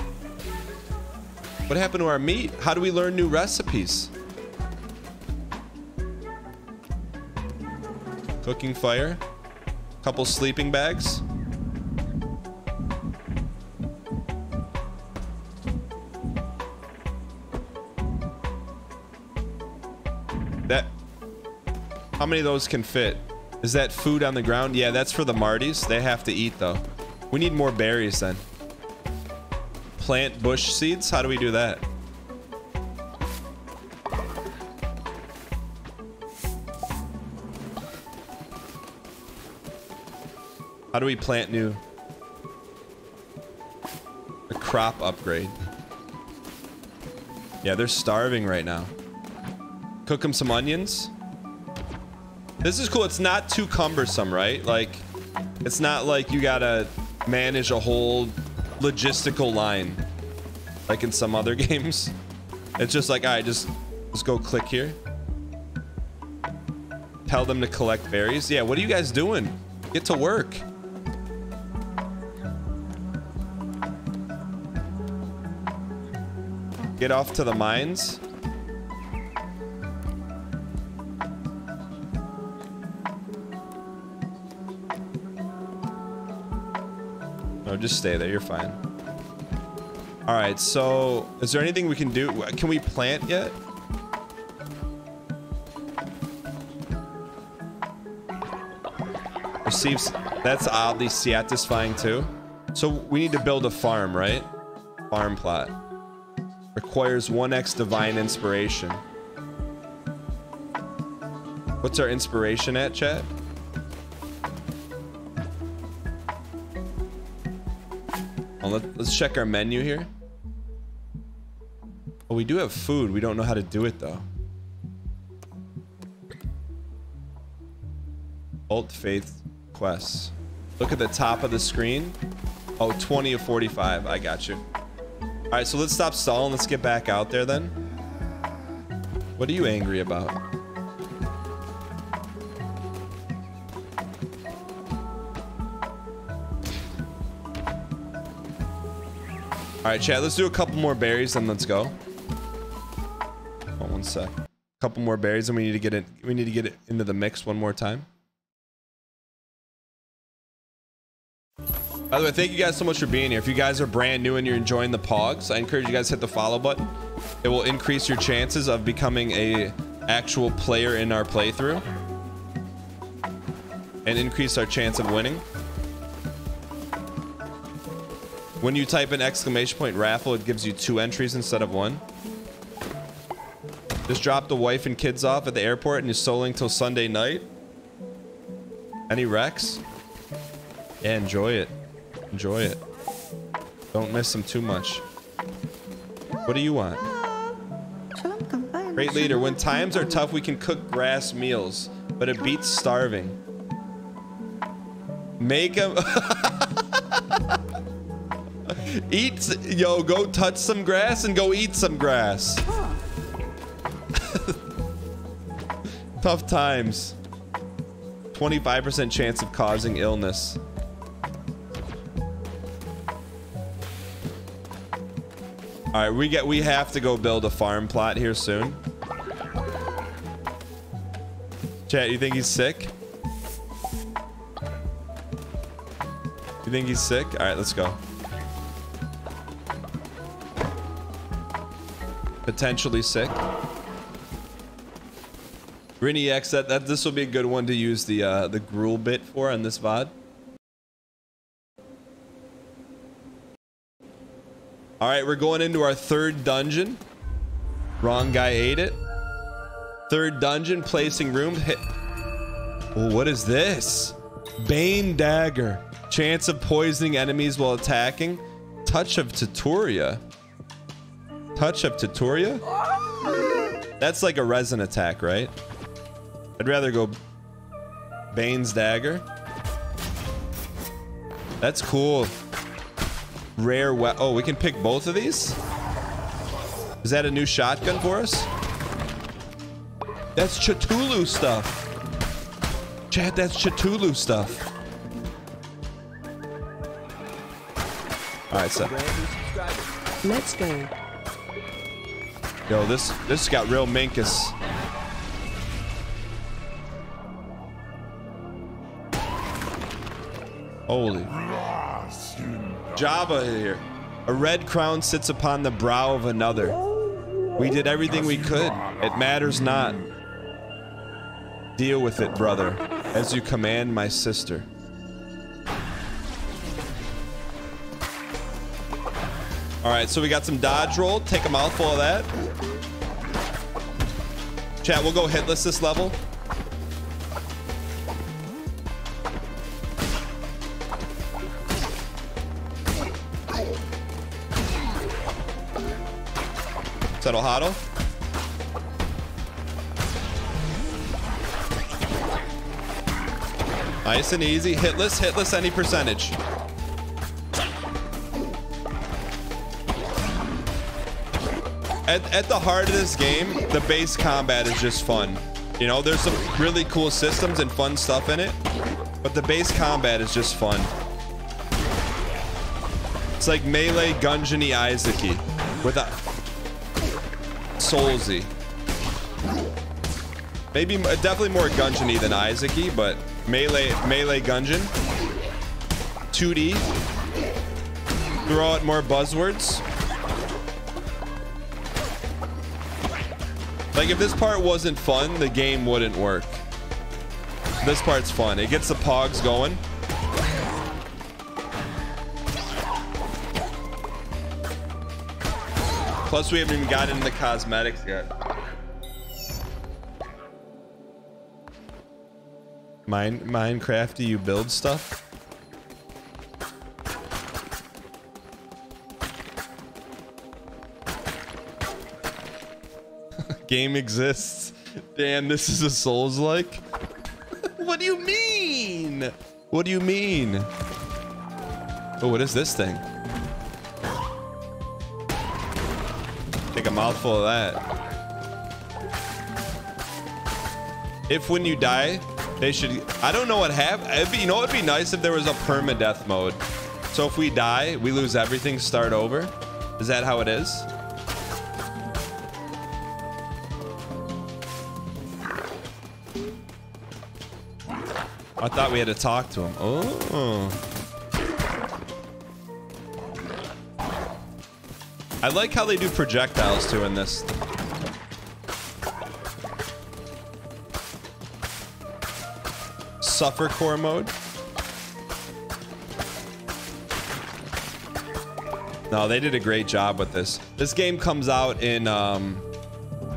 What happened to our meat? How do we learn new recipes? Cooking fire. Couple sleeping bags. That... How many of those can fit? Is that food on the ground? Yeah, that's for the Martys. They have to eat, though. We need more berries, then. Plant bush seeds? How do we do that? How do we plant new? A crop upgrade. Yeah, they're starving right now. Cook them some onions. This is cool. It's not too cumbersome, right? Like, it's not like you gotta manage a whole logistical line like in some other games. It's just like, all right, just, just go click here. Tell them to collect berries. Yeah, what are you guys doing? Get to work. Get off to the mines. Just stay there. You're fine. All right. So, is there anything we can do? Can we plant yet? Receives. That's oddly satisfying too. So we need to build a farm, right? Farm plot. Requires 1x divine inspiration. What's our inspiration at, chat? Well, let, let's check our menu here. Oh, we do have food. We don't know how to do it, though. Alt Faith quests. Look at the top of the screen. Oh, 20 of 45. I got you. All right, so let's stop stalling. Let's get back out there then. What are you angry about? All right, chat, let's do a couple more berries and let's go. Oh, one sec. A couple more berries and we need to get it we need to get it into the mix one more time. By the way, thank you guys so much for being here. If you guys are brand new and you're enjoying the pogs, I encourage you guys to hit the follow button. It will increase your chances of becoming a actual player in our playthrough. And increase our chance of winning. When you type in exclamation point raffle, it gives you two entries instead of one. Just drop the wife and kids off at the airport and you're soloing till Sunday night. Any wrecks? Yeah, enjoy it. Enjoy it. Don't miss them too much. What do you want? Great leader. When times are tough, we can cook grass meals, but it beats starving. Make him. eat. Yo, go touch some grass and go eat some grass. tough times. 25% chance of causing illness. All right, we get we have to go build a farm plot here soon. Chat, you think he's sick? You think he's sick? All right, let's go. Potentially sick. Rini X, that, that this will be a good one to use the uh, the gruel bit for on this VOD. All right, we're going into our third dungeon. Wrong guy ate it. Third dungeon, placing room. Hit. Oh, what is this? Bane dagger. Chance of poisoning enemies while attacking. Touch of Tutoria. Touch of Tutoria? That's like a resin attack, right? I'd rather go Bane's dagger. That's cool. Rare we- Oh, we can pick both of these? Is that a new shotgun for us? That's Cthulhu stuff. Chat, that's Cthulhu stuff. Alright, so. Let's go. Yo, this this got real minkus. Holy. Java here. A red crown sits upon the brow of another. We did everything we could. It matters not. Deal with it, brother, as you command my sister. All right, so we got some dodge roll. Take a mouthful of that. Chat, we'll go hitless this level. Settle Huddle. Nice and easy. Hitless, hitless any percentage. At, at the heart of this game, the base combat is just fun. You know, there's some really cool systems and fun stuff in it, but the base combat is just fun. It's like melee Isaac-y with a Soulsy. Maybe definitely more Gungeon than Isaac-y, but melee melee Gungeon. 2D. Throw out more buzzwords. Like if this part wasn't fun, the game wouldn't work. This part's fun. It gets the pogs going. Plus we haven't even gotten into the cosmetics yet. Mine Minecraft, do you build stuff? Game exists. Damn, this is a Souls like. what do you mean? What do you mean? Oh, what is this thing? Take a mouthful of that. If when you die, they should. I don't know what happened. You know, it'd be nice if there was a permadeath mode. So if we die, we lose everything, start over. Is that how it is? I thought we had to talk to him. Oh. I like how they do projectiles too in this. Suffer core mode. No, they did a great job with this. This game comes out in um,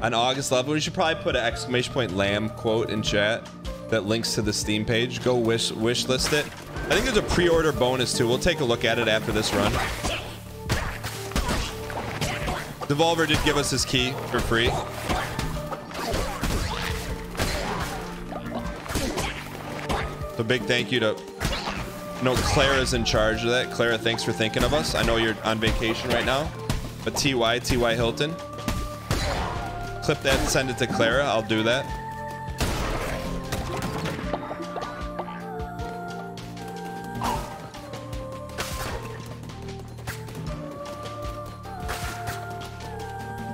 on August 11th. We should probably put an exclamation point lamb quote in chat. That links to the Steam page. Go wish wish list it. I think there's a pre-order bonus too. We'll take a look at it after this run. Devolver did give us his key for free. So big thank you to no, Clara's in charge of that. Clara, thanks for thinking of us. I know you're on vacation right now, but TY, TY Hilton. Clip that and send it to Clara. I'll do that.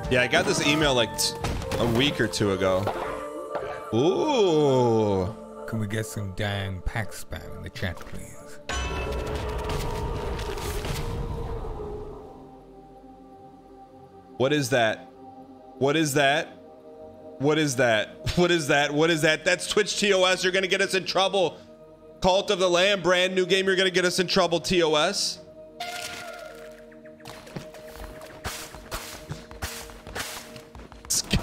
Yeah, I got this email like a week or two ago. Ooh. Can we get some dang pack spam in the chat, please? What is that? What is that? What is that? What is that? What is that? That's Twitch TOS. You're going to get us in trouble. Cult of the Lamb, brand new game. You're going to get us in trouble, TOS.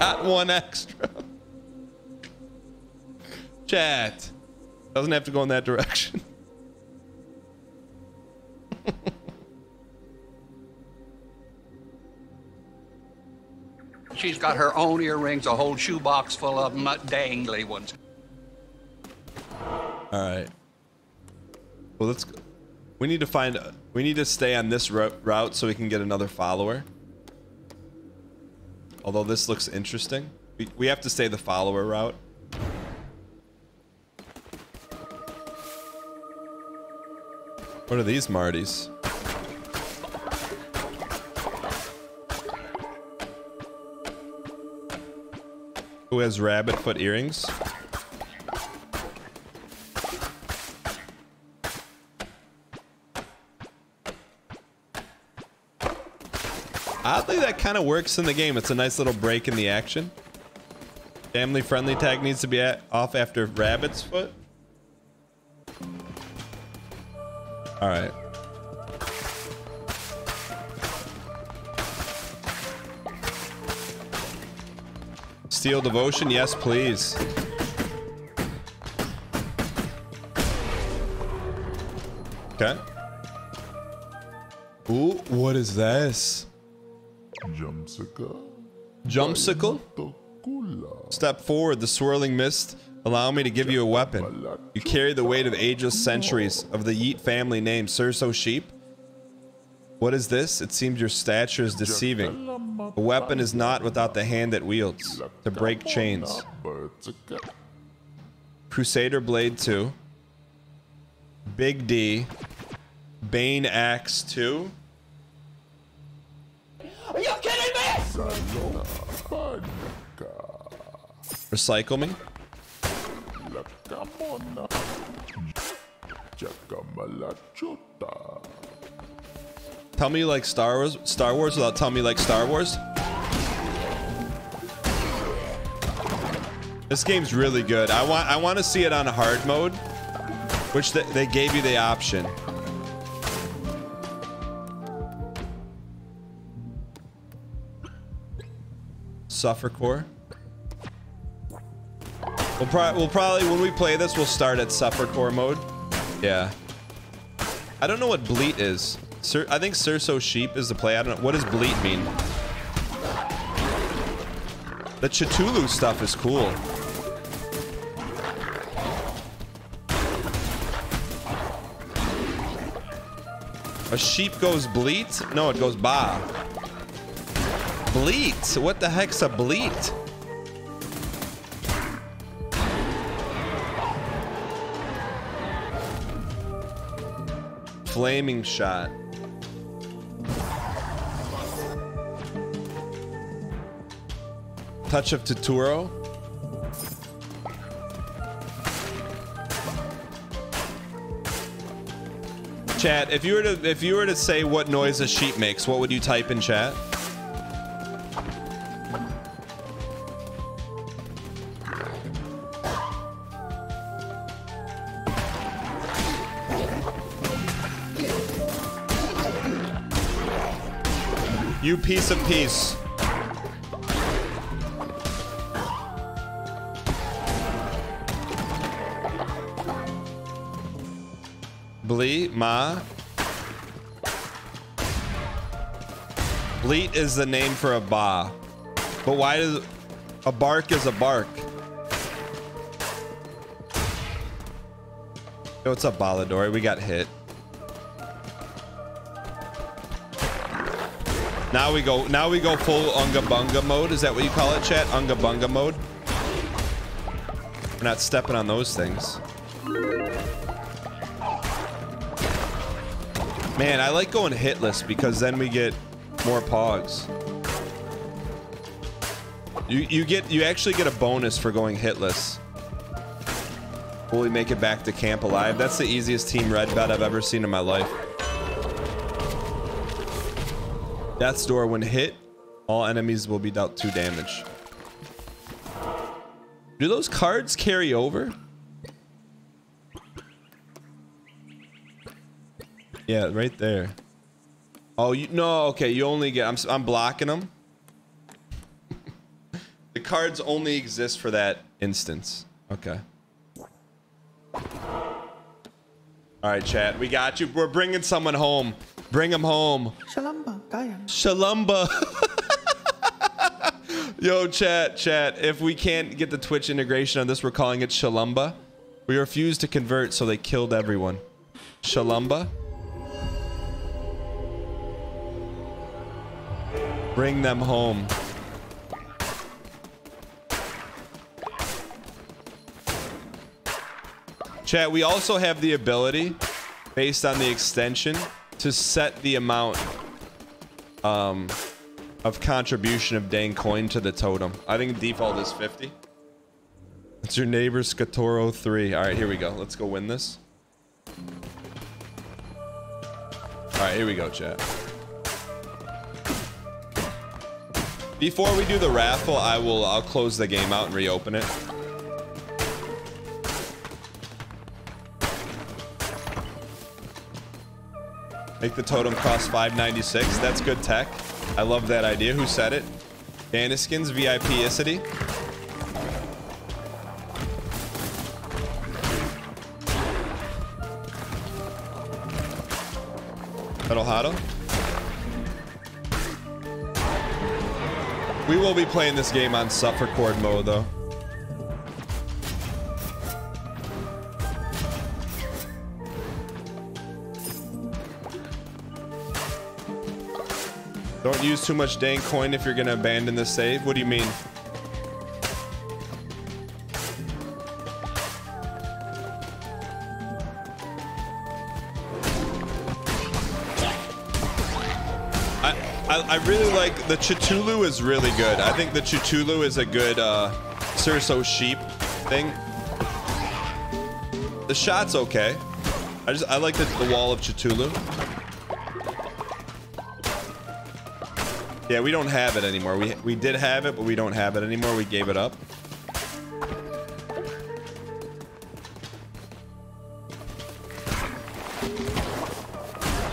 Got one extra. Chat. Doesn't have to go in that direction. She's got her own earrings, a whole shoebox full of them, dangly ones. All right. Well, let's. Go. We need to find. We need to stay on this route so we can get another follower. Although this looks interesting, we we have to stay the follower route. What are these Martys? Who has rabbit foot earrings? Oddly, that kind of works in the game. It's a nice little break in the action. Family friendly tag needs to be at, off after rabbit's foot. All right. Steel Devotion? Yes, please. Okay. Ooh, what is this? Jumpsicle. Step forward, the swirling mist. Allow me to give you a weapon. You carry the weight of ageless centuries of the Yeet family name, Surso Sheep. What is this? It seems your stature is deceiving. A weapon is not without the hand that wields, to break chains. Crusader Blade 2. Big D. Bane Axe 2. Are you kidding me? Recycle me. Tell me like Star Wars, Star Wars without telling me like Star Wars. This game's really good. I want I want to see it on hard mode, which they, they gave you the option. Suffer core. We'll, pro we'll probably when we play this, we'll start at Suffer core mode. Yeah. I don't know what bleat is. Sir, I think Surso Sheep is the play. I don't know. What does bleat mean? The Cthulhu stuff is cool. A sheep goes bleat? No, it goes ba. Bleat? What the heck's a bleat? Flaming shot. Touch of Totoro. Chat, if you were to if you were to say what noise a sheep makes, what would you type in chat? piece of peace. Bleat, ma. Bleat is the name for a ba. But why does... A bark is a bark. Yo, what's up, Baladori? We got hit. Now we go. Now we go full unga bunga mode. Is that what you call it, chat? Unga bunga mode. We're not stepping on those things. Man, I like going hitless because then we get more pogs. You you get you actually get a bonus for going hitless. Will we make it back to camp alive? That's the easiest team red bet I've ever seen in my life. Death's door when hit, all enemies will be dealt two damage. Do those cards carry over? Yeah, right there. Oh, you no, okay, you only get I'm I'm blocking them. the cards only exist for that instance. Okay. All right, chat. We got you. We're bringing someone home. Bring him home. Shalamba, kaya. Shalumba. Yo, chat, chat. If we can't get the Twitch integration on this, we're calling it Shalumba. We refused to convert, so they killed everyone. Shalumba. Bring them home. Chat, we also have the ability, based on the extension, to set the amount um, of contribution of dang coin to the totem. I think default is 50. It's your neighbor Scatoro 3. All right, here we go. Let's go win this. All right, here we go, chat. Before we do the raffle, I will I'll close the game out and reopen it. Make the totem cost 596. That's good tech. I love that idea. Who said it? Daniskins VIP-icity. Huddle Huddle. We will be playing this game on suffer chord mode though. Don't use too much dang coin if you're gonna abandon the save. What do you mean? I, really like the Chitulu is really good. I think the Chitulu is a good uh, Cerso sheep thing. The shot's okay. I just I like the, the wall of Chitulu. Yeah, we don't have it anymore. We we did have it, but we don't have it anymore. We gave it up.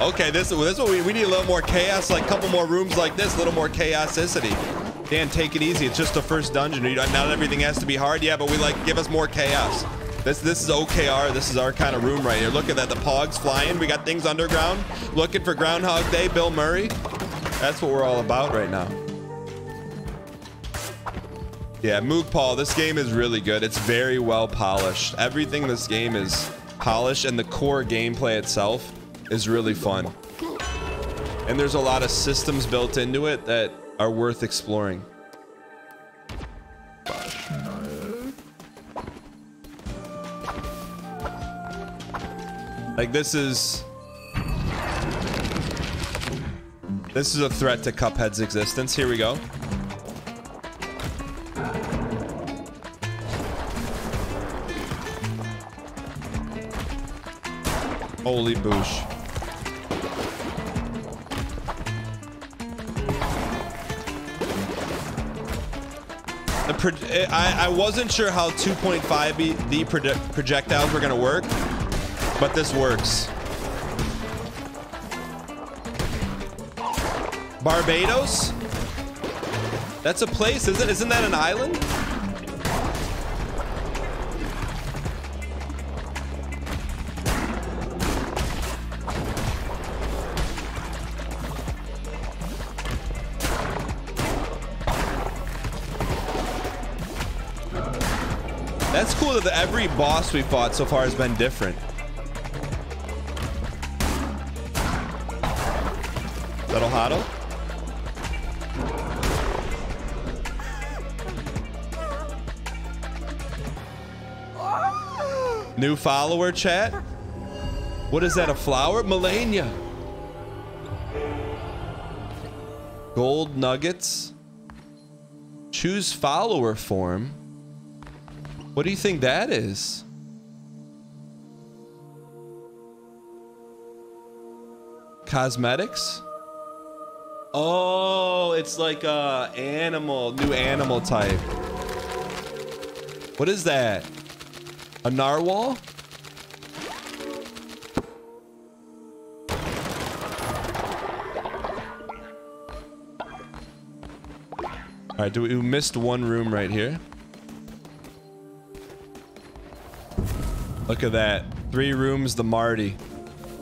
Okay, this, this is what we, we need a little more chaos, like a couple more rooms like this, a little more chaosicity. Dan, take it easy. It's just the first dungeon. Not everything has to be hard. Yeah, but we like, give us more chaos. This this is OKR. This is our kind of room right here. Look at that. The pogs flying. We got things underground. Looking for Groundhog Day, Bill Murray. That's what we're all about right now. Yeah, Moog Paul, this game is really good. It's very well polished. Everything in this game is polished, and the core gameplay itself is really fun. And there's a lot of systems built into it that are worth exploring. Like this is This is a threat to Cuphead's existence. Here we go. Holy boosh. I, I wasn't sure how 2.5 the proje- projectiles were going to work, but this works. Barbados? That's a place, isn't Isn't that an island? That's cool that every boss we fought so far has been different. That'll Huddle. New follower chat? What is that, a flower? Melania. Gold nuggets. Choose follower form. What do you think that is? Cosmetics? Oh, it's like a animal, new animal type. What is that? A narwhal? All right, do we, we missed one room right here. Look at that. Three rooms, the Marty.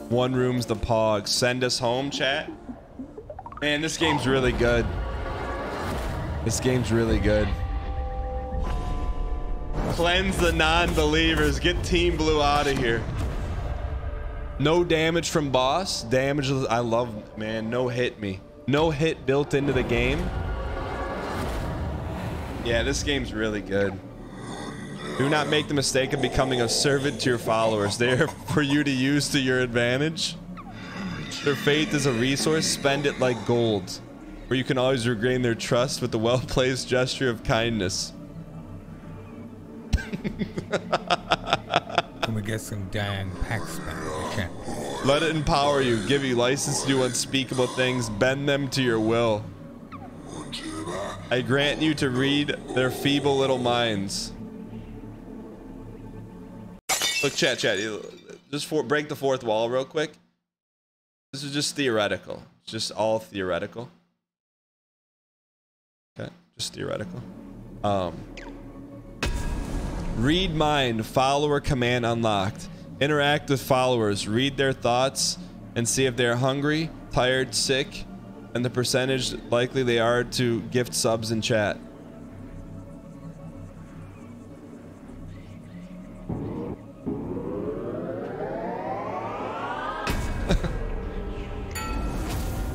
One room's the Pog. Send us home, chat. Man, this game's really good. This game's really good. Cleanse the non-believers. Get Team Blue out of here. No damage from boss. Damage, I love, man. No hit me. No hit built into the game. Yeah, this game's really good. Do not make the mistake of becoming a servant to your followers. They are for you to use to your advantage. Their faith is a resource. Spend it like gold. Where you can always regain their trust with the well-placed gesture of kindness. Can we get some Diane Paxman chat? Let it empower you, give you license to do unspeakable things, bend them to your will. I grant you to read their feeble little minds. Look, chat, chat. Just for, break the fourth wall real quick. This is just theoretical. It's just all theoretical. Okay, just theoretical. Um, read mind, follower command unlocked. Interact with followers, read their thoughts, and see if they're hungry, tired, sick, and the percentage likely they are to gift subs in chat.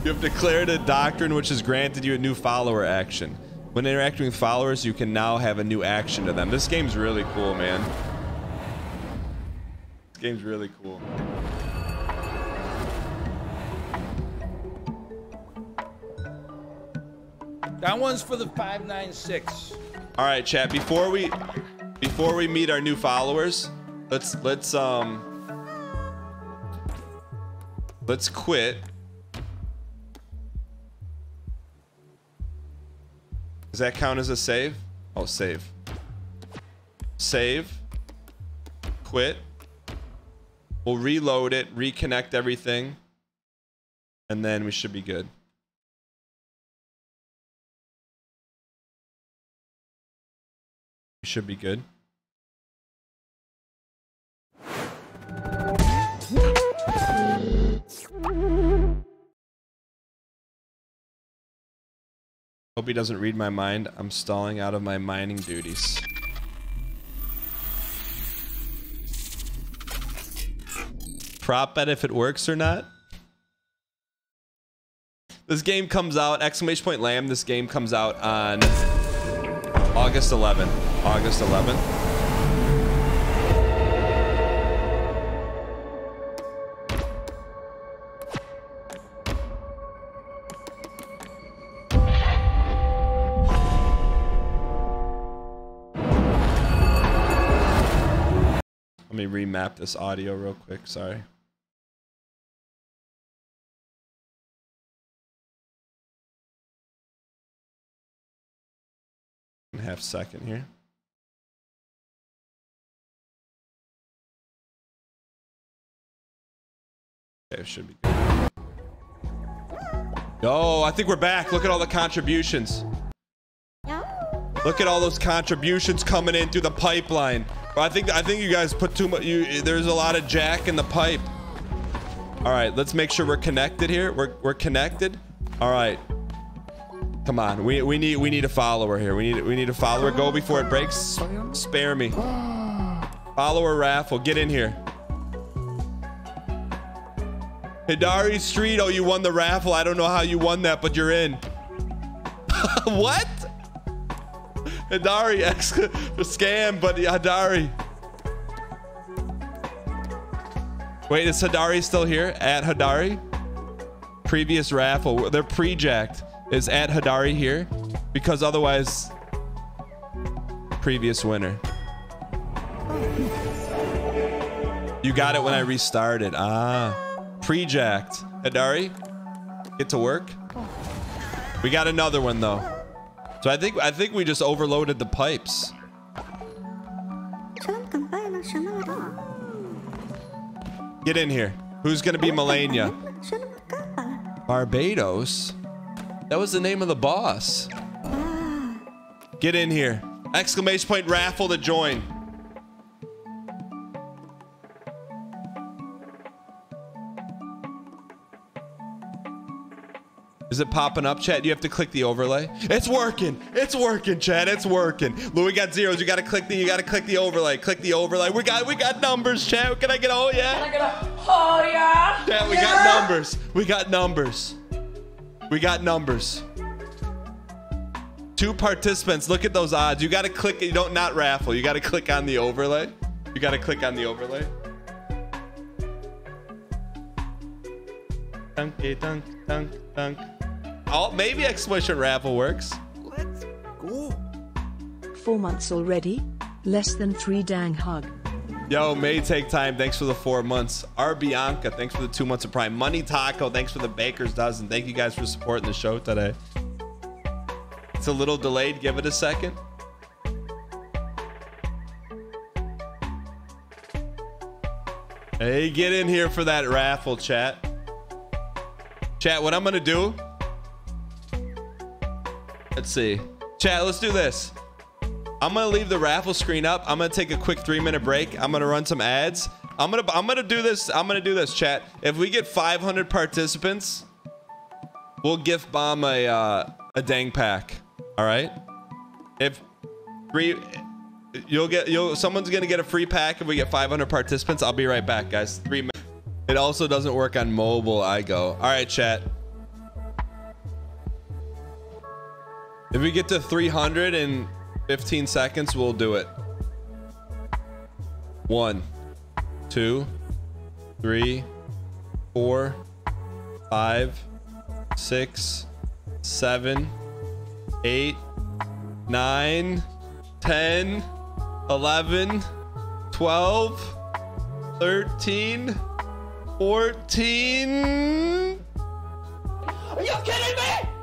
You have declared a doctrine which has granted you a new follower action. When interacting with followers, you can now have a new action to them. This game's really cool, man. This game's really cool. That one's for the 596. All right, chat. Before we before we meet our new followers, let's let's um let's quit. Does that count as a save? Oh, save. Save. Quit. We'll reload it, reconnect everything, and then we should be good. We should be good. Hope he doesn't read my mind. I'm stalling out of my mining duties. Prop bet if it works or not. This game comes out, exclamation point lamb, this game comes out on August 11th. August 11th. Remap this audio real quick, sorry. half second here. Okay, it should be good. Oh, I think we're back. Look at all the contributions. Look at all those contributions coming in through the pipeline. I think I think you guys put too much. You there's a lot of jack in the pipe. All right, let's make sure we're connected here. We're we're connected. All right. Come on, we we need we need a follower here. We need we need a follower. Go before it breaks. Spare me. Follower raffle. Get in here. Hidari Street. Oh, you won the raffle. I don't know how you won that, but you're in. what? Hidari X scam, but Hidari. Wait, is Hidari still here? At Hidari? Previous raffle. They're pre-jacked. Is at Hidari here? Because otherwise, previous winner. You got it when I restarted. Ah, pre-jacked. Hidari, get to work. We got another one though. So I think I think we just overloaded the pipes. Get in here. Who's gonna be Melania? Barbados? That was the name of the boss. Get in here. Exclamation point raffle to join. Is it popping up, chat? You have to click the overlay. It's working. It's working, chat. It's working. Louis got zeros. You gotta click the. You gotta click the overlay. Click the overlay. We got. We got numbers, chat. Can I get? Oh yeah. Can I get a oh yeah? Chat. We yeah. got numbers. We got numbers. We got numbers. Two participants. Look at those odds. You gotta click. You don't not raffle. You gotta click on the overlay. You gotta click on the overlay. Dunk, dunk, dunk, dunk. Oh, maybe exclamation raffle works. Let's go. Four months already? Less than three dang hug. Yo, may take time. Thanks for the four months. R Bianca, thanks for the two months of Prime. Money Taco, thanks for the Baker's Dozen. Thank you guys for supporting the show today. It's a little delayed. Give it a second. Hey, get in here for that raffle, chat. Chat, what I'm gonna do? Let's see. Chat, let's do this. I'm gonna leave the raffle screen up. I'm gonna take a quick three minute break. I'm gonna run some ads. I'm gonna I'm gonna do this. I'm gonna do this, chat. If we get 500 participants, we'll gift bomb a uh, a dang pack. All right. If three, you'll get you'll someone's gonna get a free pack if we get 500 participants. I'll be right back, guys. Three minutes. It also doesn't work on mobile. I go. All right, chat. If we get to 300 in 15 seconds, we'll do it. One, two, three, four, five, six, seven, eight, nine, 10, 11, 12, 13, 14. Are you kidding me?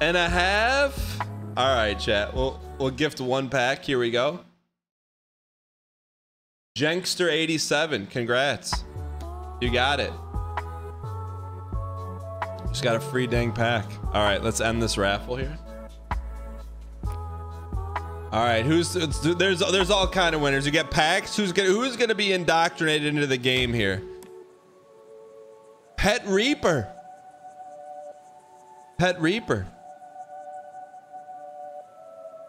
And a half. All right, chat. We'll we'll gift one pack. Here we go. Jenkster 87. Congrats. You got it. Just got a free dang pack. All right, let's end this raffle here. All right, who's there's there's all kind of winners. You get packs. Who's gonna who's gonna be indoctrinated into the game here? Pet Reaper. Pet Reaper.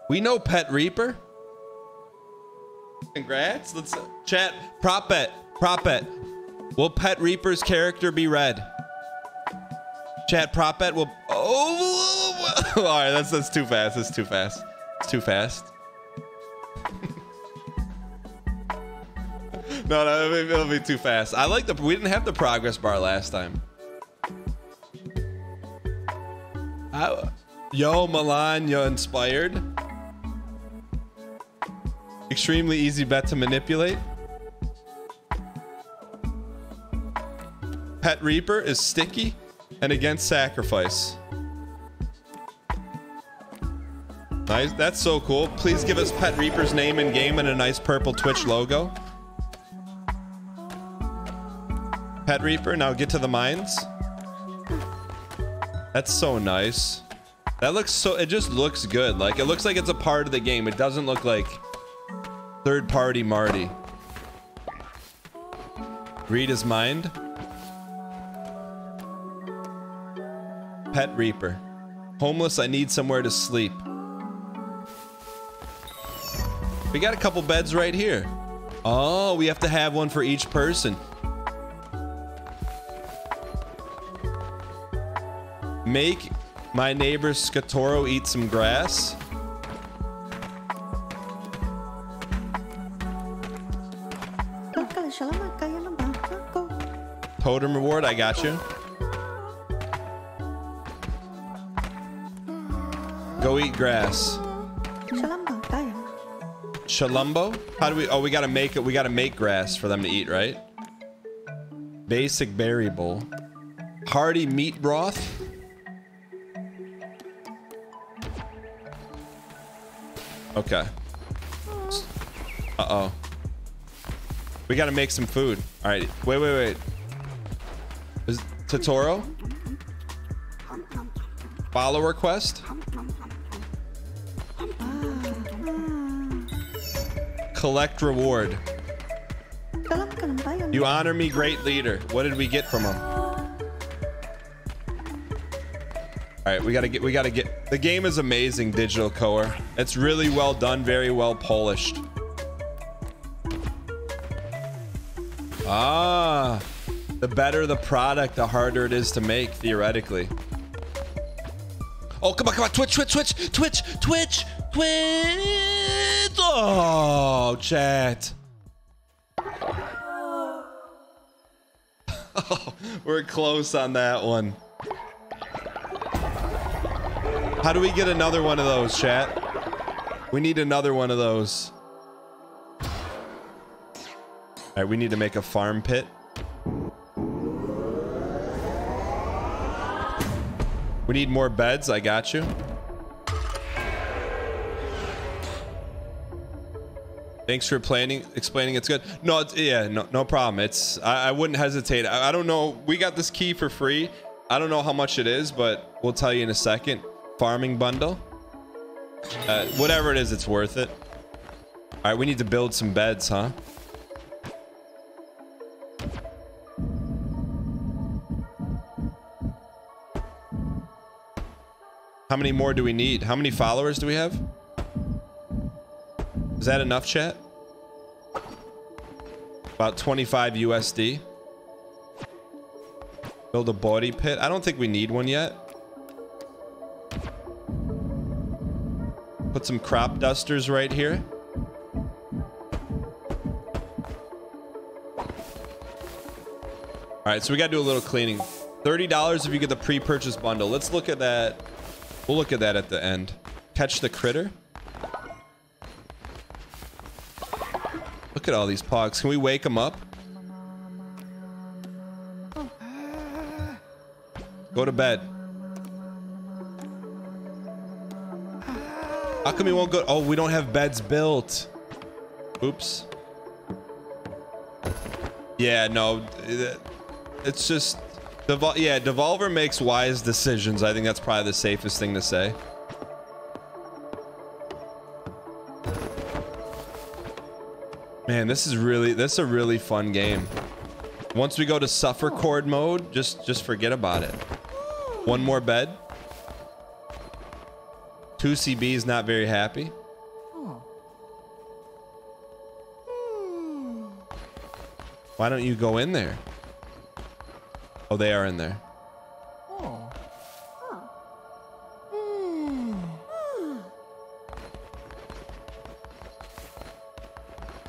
We know Pet Reaper. Congrats. Let's uh, chat. Prop bet. Prop bet. Will Pet Reaper's character be red? Chat prop bet will. Oh, all right. That's that's too fast. That's too fast. It's too fast. no, no, it'll be, it'll be too fast. I like the. We didn't have the progress bar last time. I, yo, Milan, you're inspired. Extremely easy bet to manipulate. Pet Reaper is sticky and against sacrifice. Nice. That's so cool. Please give us Pet Reaper's name in game and a nice purple Twitch logo. Pet Reaper, now get to the mines. That's so nice. That looks so, it just looks good. Like, it looks like it's a part of the game. It doesn't look like third party Marty. Read his mind. Pet Reaper. Homeless, I need somewhere to sleep. We got a couple beds right here. Oh, we have to have one for each person. Make my neighbor Scatoro eat some grass. Totem reward, I got you. Go eat grass. Shalumbo? How do we? Oh, we gotta make it. We gotta make grass for them to eat, right? Basic berry bowl. Hearty meat broth. Okay. Uh oh. We gotta make some food. All right. Wait, wait, wait. Is Totoro? Follow request? Collect reward. You honor me, great leader. What did we get from him? All right, we gotta get. We gotta get. The game is amazing, Digital Core. It's really well done, very well polished. The better the product, the harder it is to make, theoretically. Oh, come on, come on, Twitch, Twitch, Twitch, Twitch, Twitch, Twitch. Oh, chat. Oh, we're close on that one. How do we get another one of those, chat? We need another one of those. All right, we need to make a farm pit. We need more beds. I got you. Thanks for planning, explaining. It's good. No, it's, yeah, no, no problem. It's I, I wouldn't hesitate. I, I don't know. We got this key for free. I don't know how much it is, but we'll tell you in a second. Farming bundle. Uh, whatever it is, it's worth it. All right, we need to build some beds, huh? How many more do we need? How many followers do we have? Is that enough, chat? About 25 USD. Build a body pit. I don't think we need one yet. Put some crop dusters right here. All right, so we got to do a little cleaning. $30 if you get the pre-purchase bundle. Let's look at that. We'll look at that at the end. Catch the critter. Look at all these pogs. Can we wake them up? Go to bed. How come we won't go? Oh, we don't have beds built. Oops. Yeah, no. It's just... Devol yeah, Devolver makes wise decisions. I think that's probably the safest thing to say. Man, this is really this is a really fun game. Once we go to suffer chord mode, just just forget about it. One more bed. 2CB is not very happy. Why don't you go in there? Oh, they are in there.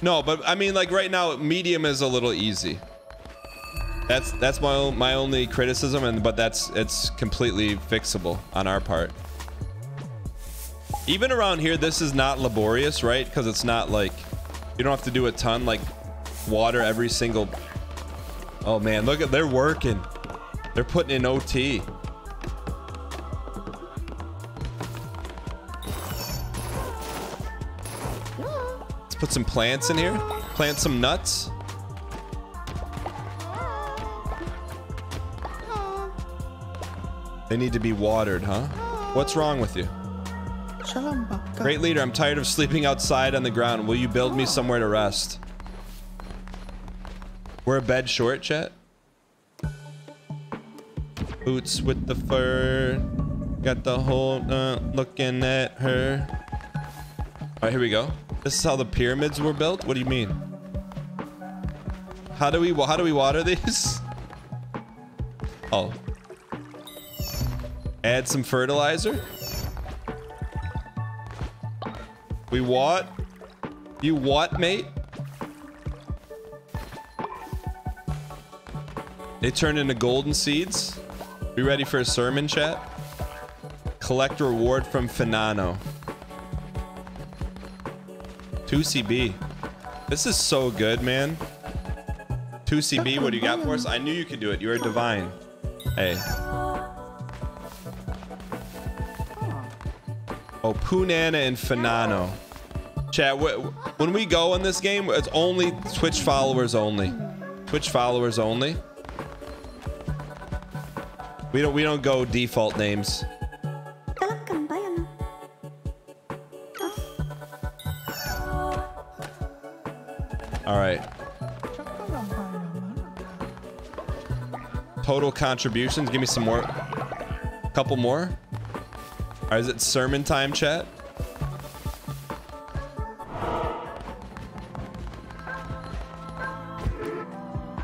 No, but I mean, like right now, medium is a little easy. That's that's my my only criticism, and but that's it's completely fixable on our part. Even around here, this is not laborious, right? Because it's not like you don't have to do a ton, like water every single. Oh man, look at they're working. They're putting in OT. Let's put some plants in here. Plant some nuts. They need to be watered, huh? What's wrong with you? Great leader, I'm tired of sleeping outside on the ground. Will you build me oh. somewhere to rest? We're a bed short, chat. Boots with the fur. Got the whole uh, looking at her. All right, here we go. This is how the pyramids were built? What do you mean? How do we how do we water these? Oh. Add some fertilizer. We what? You what, mate? They turn into golden seeds. Be ready for a sermon, chat? Collect reward from Finano. 2CB. This is so good, man. 2CB, what do you got for us? I knew you could do it. You are divine. Hey. Oh, Punana and Finano. Chat, when we go in this game, it's only Twitch followers only. Twitch followers only. We don't we don't go default names. All right. Total contributions. Give me some more. A couple more. Or is it sermon time, chat?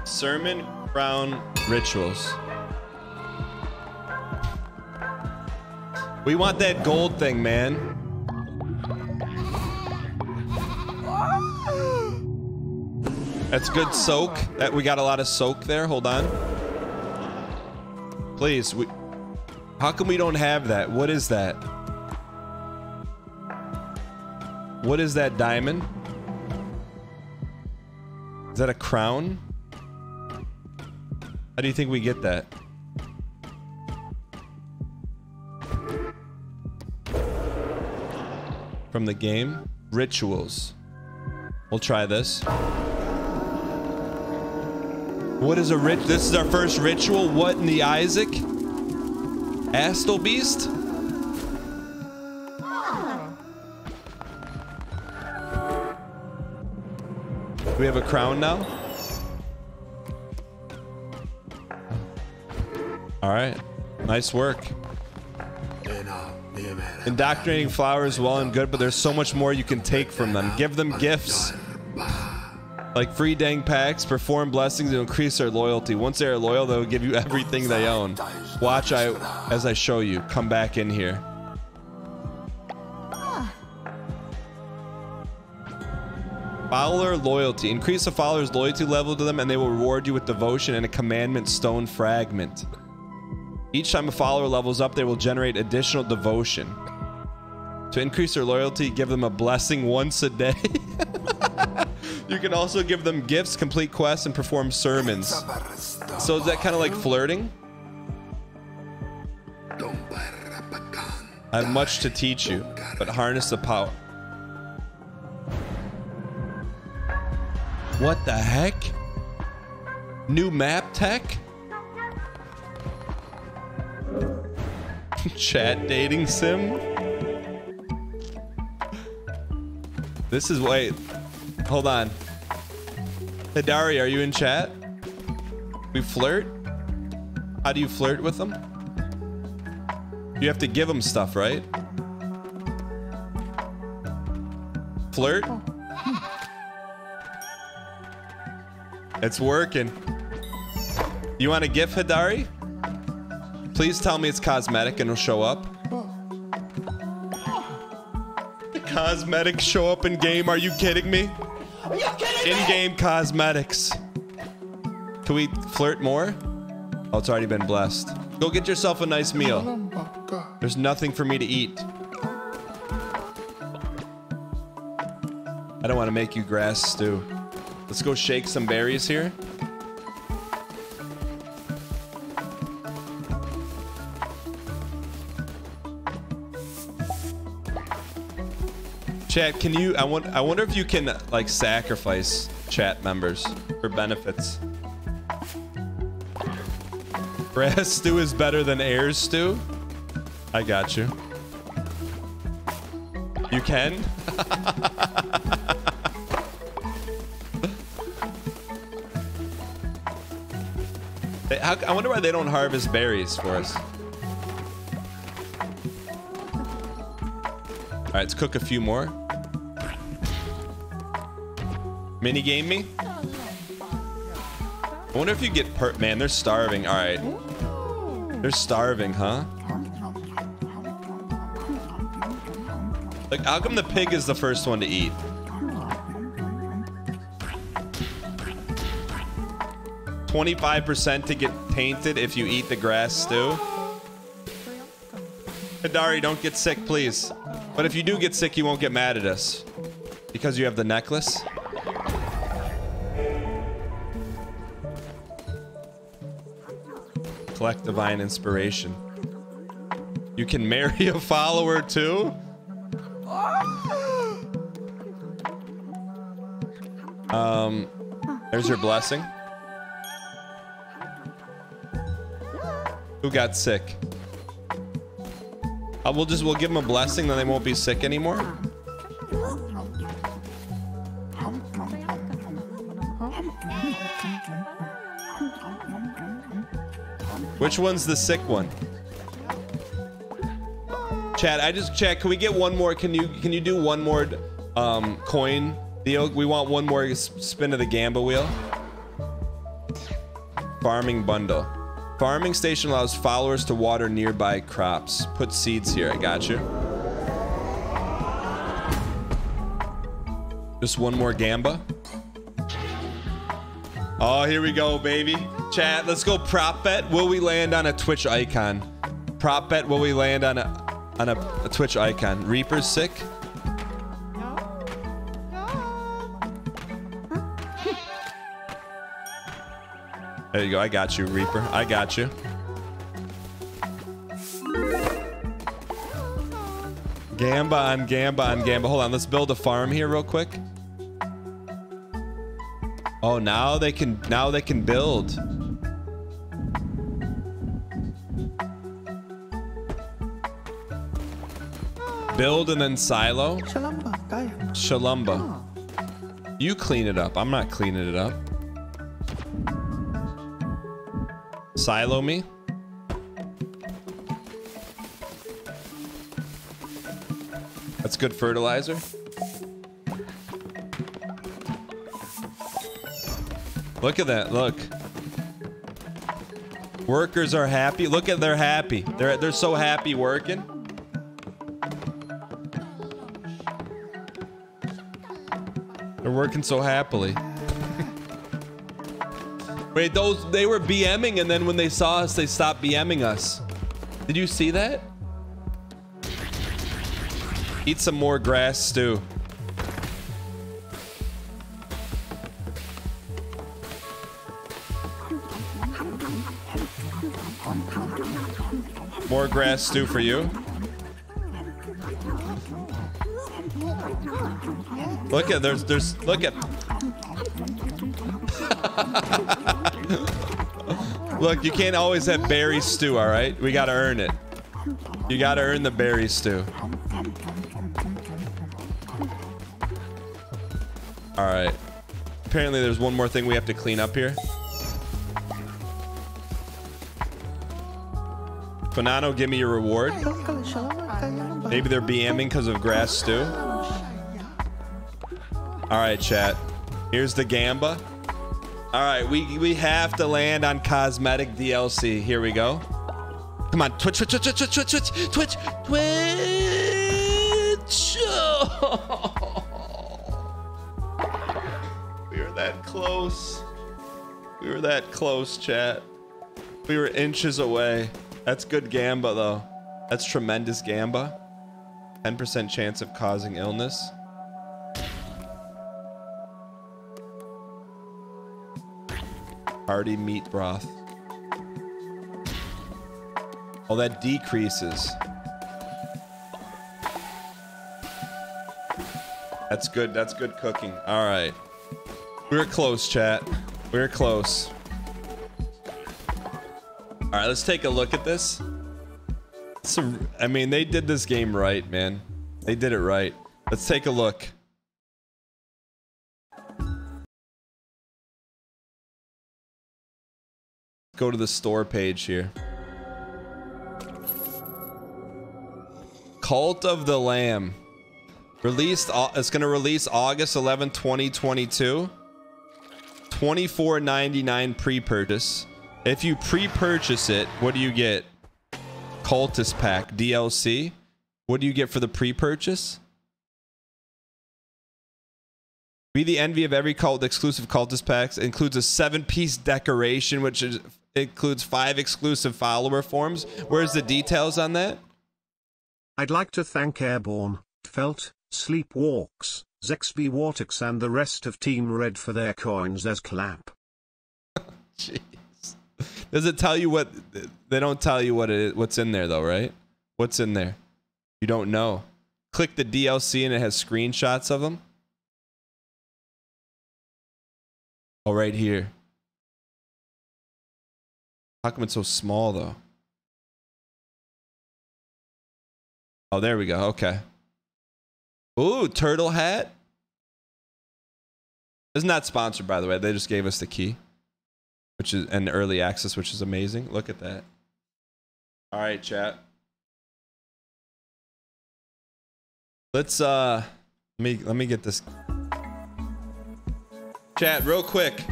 Sermon Crown rituals. We want that gold thing, man. That's good soak. That we got a lot of soak there. Hold on. Please, we How come we don't have that? What is that? What is that diamond? Is that a crown? How do you think we get that? From the game? Rituals. We'll try this. What is a rit? This is our first ritual. What in the Isaac? Astal Beast? We have a crown now? All right. Nice work. Indoctrinating flowers well and good, but there's so much more you can take from them. Give them gifts. Like free dang packs, perform blessings, and increase their loyalty. Once they are loyal, they'll give you everything they own. Watch I as I show you. Come back in here. Follower loyalty. Increase a follower's loyalty level to them and they will reward you with devotion and a commandment stone fragment. Each time a follower levels up, they will generate additional devotion. To increase their loyalty, give them a blessing once a day. you can also give them gifts, complete quests, and perform sermons. So is that kind of like flirting? I have much to teach you, but harness the power. What the heck? New map tech? Chat dating sim? This is wait. Hold on. Hidari, are you in chat? We flirt? How do you flirt with them? You have to give them stuff, right? Flirt? It's working. You want a gift, Hidari? Please tell me it's cosmetic and it'll show up. The cosmetics show up in game. Are you kidding me? Are you kidding me? In-game cosmetics. Can we flirt more? Oh, it's already been blessed. Go get yourself a nice meal. There's nothing for me to eat. I don't want to make you grass stew. Let's go shake some berries here. Chat, can you? I want. I wonder if you can like sacrifice chat members for benefits. Grass stew is better than air stew. I got you. You can. They- how- I wonder why they don't harvest berries for us. All right, let's cook a few more. Mini game me. I wonder if you get per- man, they're starving. All right. They're starving, huh? Like, how come the pig is the first one to eat? Twenty-five percent to get tainted if you eat the grass stew. Hidari, don't get sick, please. But if you do get sick, you won't get mad at us because you have the necklace. Collect divine inspiration. You can marry a follower too? Um, there's your blessing. Who got sick? Uh, we'll just we'll give them a blessing, then they won't be sick anymore. Which one's the sick one? Chad, I just chat. Can we get one more? Can you can you do one more um, coin deal? We want one more spin of the gamba wheel. Farming bundle. Farming station allows followers to water nearby crops. Put seeds here. I got you. Just one more gamba. Oh, here we go, baby. Chat, let's go prop bet. Will we land on a Twitch icon? Prop bet, will we land on a on a, a Twitch icon? Reaper's sick? There you go. I got you, Reaper. I got you. Gamba on Gamba on Gamba. Hold on. Let's build a farm here real quick. Oh, now they can now they can build. Build and then silo. Shalumba. Oh. You clean it up. I'm not cleaning it up. Silo me. That's good fertilizer. Look at that. Look. Workers are happy. Look at they're happy. They're they're so happy working. They're working so happily. Wait, those they were BMing and then when they saw us, they stopped BMing us. Did you see that? Eat some more grass stew. More grass stew for you. Look at there's there's look at Look, you can't always have berry stew, all right? We got to earn it. You got to earn the berry stew. All right. Apparently there's one more thing we have to clean up here. Fanano, give me your reward. Maybe they're BMing because of grass stew. All right, chat. Here's the gamba. All right, we we have to land on cosmetic DLC. Here we go. Come on, Twitch, Twitch, Twitch, Twitch, Twitch, Twitch, Twitch, Twitch. we were that close. We were that close, chat. We were inches away. That's good gamba, though. That's tremendous gamba. 10% chance of causing illness. Hearty meat broth. Oh, that decreases. That's good. That's good cooking. All right. We're close, chat. We're close. All right, let's take a look at this. So, I mean, they did this game right, man. They did it right. Let's take a look. Go to the store page here. Cult of the Lamb. Released, it's going to release August 11, 2022. $24.99 pre-purchase. If you pre-purchase it, what do you get? Cultist pack DLC. What do you get for the pre-purchase? Be the envy of every cult exclusive cultist packs. It includes a seven-piece decoration, which is, includes five exclusive follower forms. Where's the details on that? I'd like to thank Airborne, Felt, Sleepwalks, Zexby Wartix and the rest of Team Red for their coins as clap. Jeez. Does it tell you what they don't tell you what it what's in there though, right? What's in there? You don't know. Click the DLC and it has screenshots of them. Oh, right here. How come it's so small though? Oh, there we go. Okay. Ooh, turtle hat. Is not sponsored, by the way. They just gave us the key, which is an early access, which is amazing. Look at that. All right, chat. Let's uh, let me let me get this. Chat, real quick.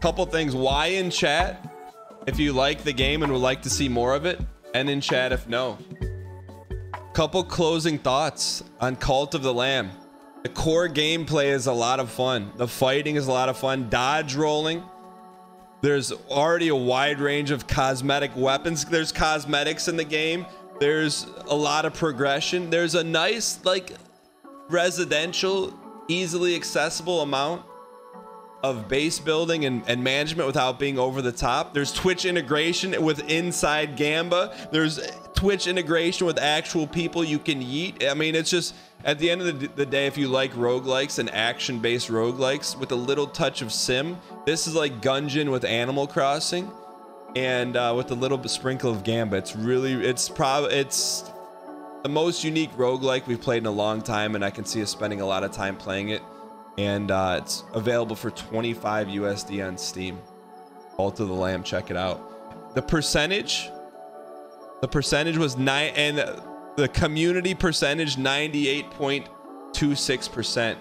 Couple things. Why in chat? If you like the game and would like to see more of it, and in chat if no. Couple closing thoughts on Cult of the Lamb. The core gameplay is a lot of fun. The fighting is a lot of fun. Dodge rolling. There's already a wide range of cosmetic weapons. There's cosmetics in the game. There's a lot of progression. There's a nice, like, residential, easily accessible amount of base building and, and management without being over the top. There's Twitch integration with inside Gamba. There's Twitch integration with actual people you can yeet. I mean, it's just at the end of the, the day, if you like roguelikes and action-based roguelikes with a little touch of sim, this is like Gungeon with Animal Crossing, and uh, with a little sprinkle of Gamba. It's really, it's probably, it's the most unique roguelike we've played in a long time, and I can see us spending a lot of time playing it. And uh, it's available for 25 USD on Steam. Cult of the Lamb, check it out. The percentage, the percentage was nine, and the community percentage 98.26%.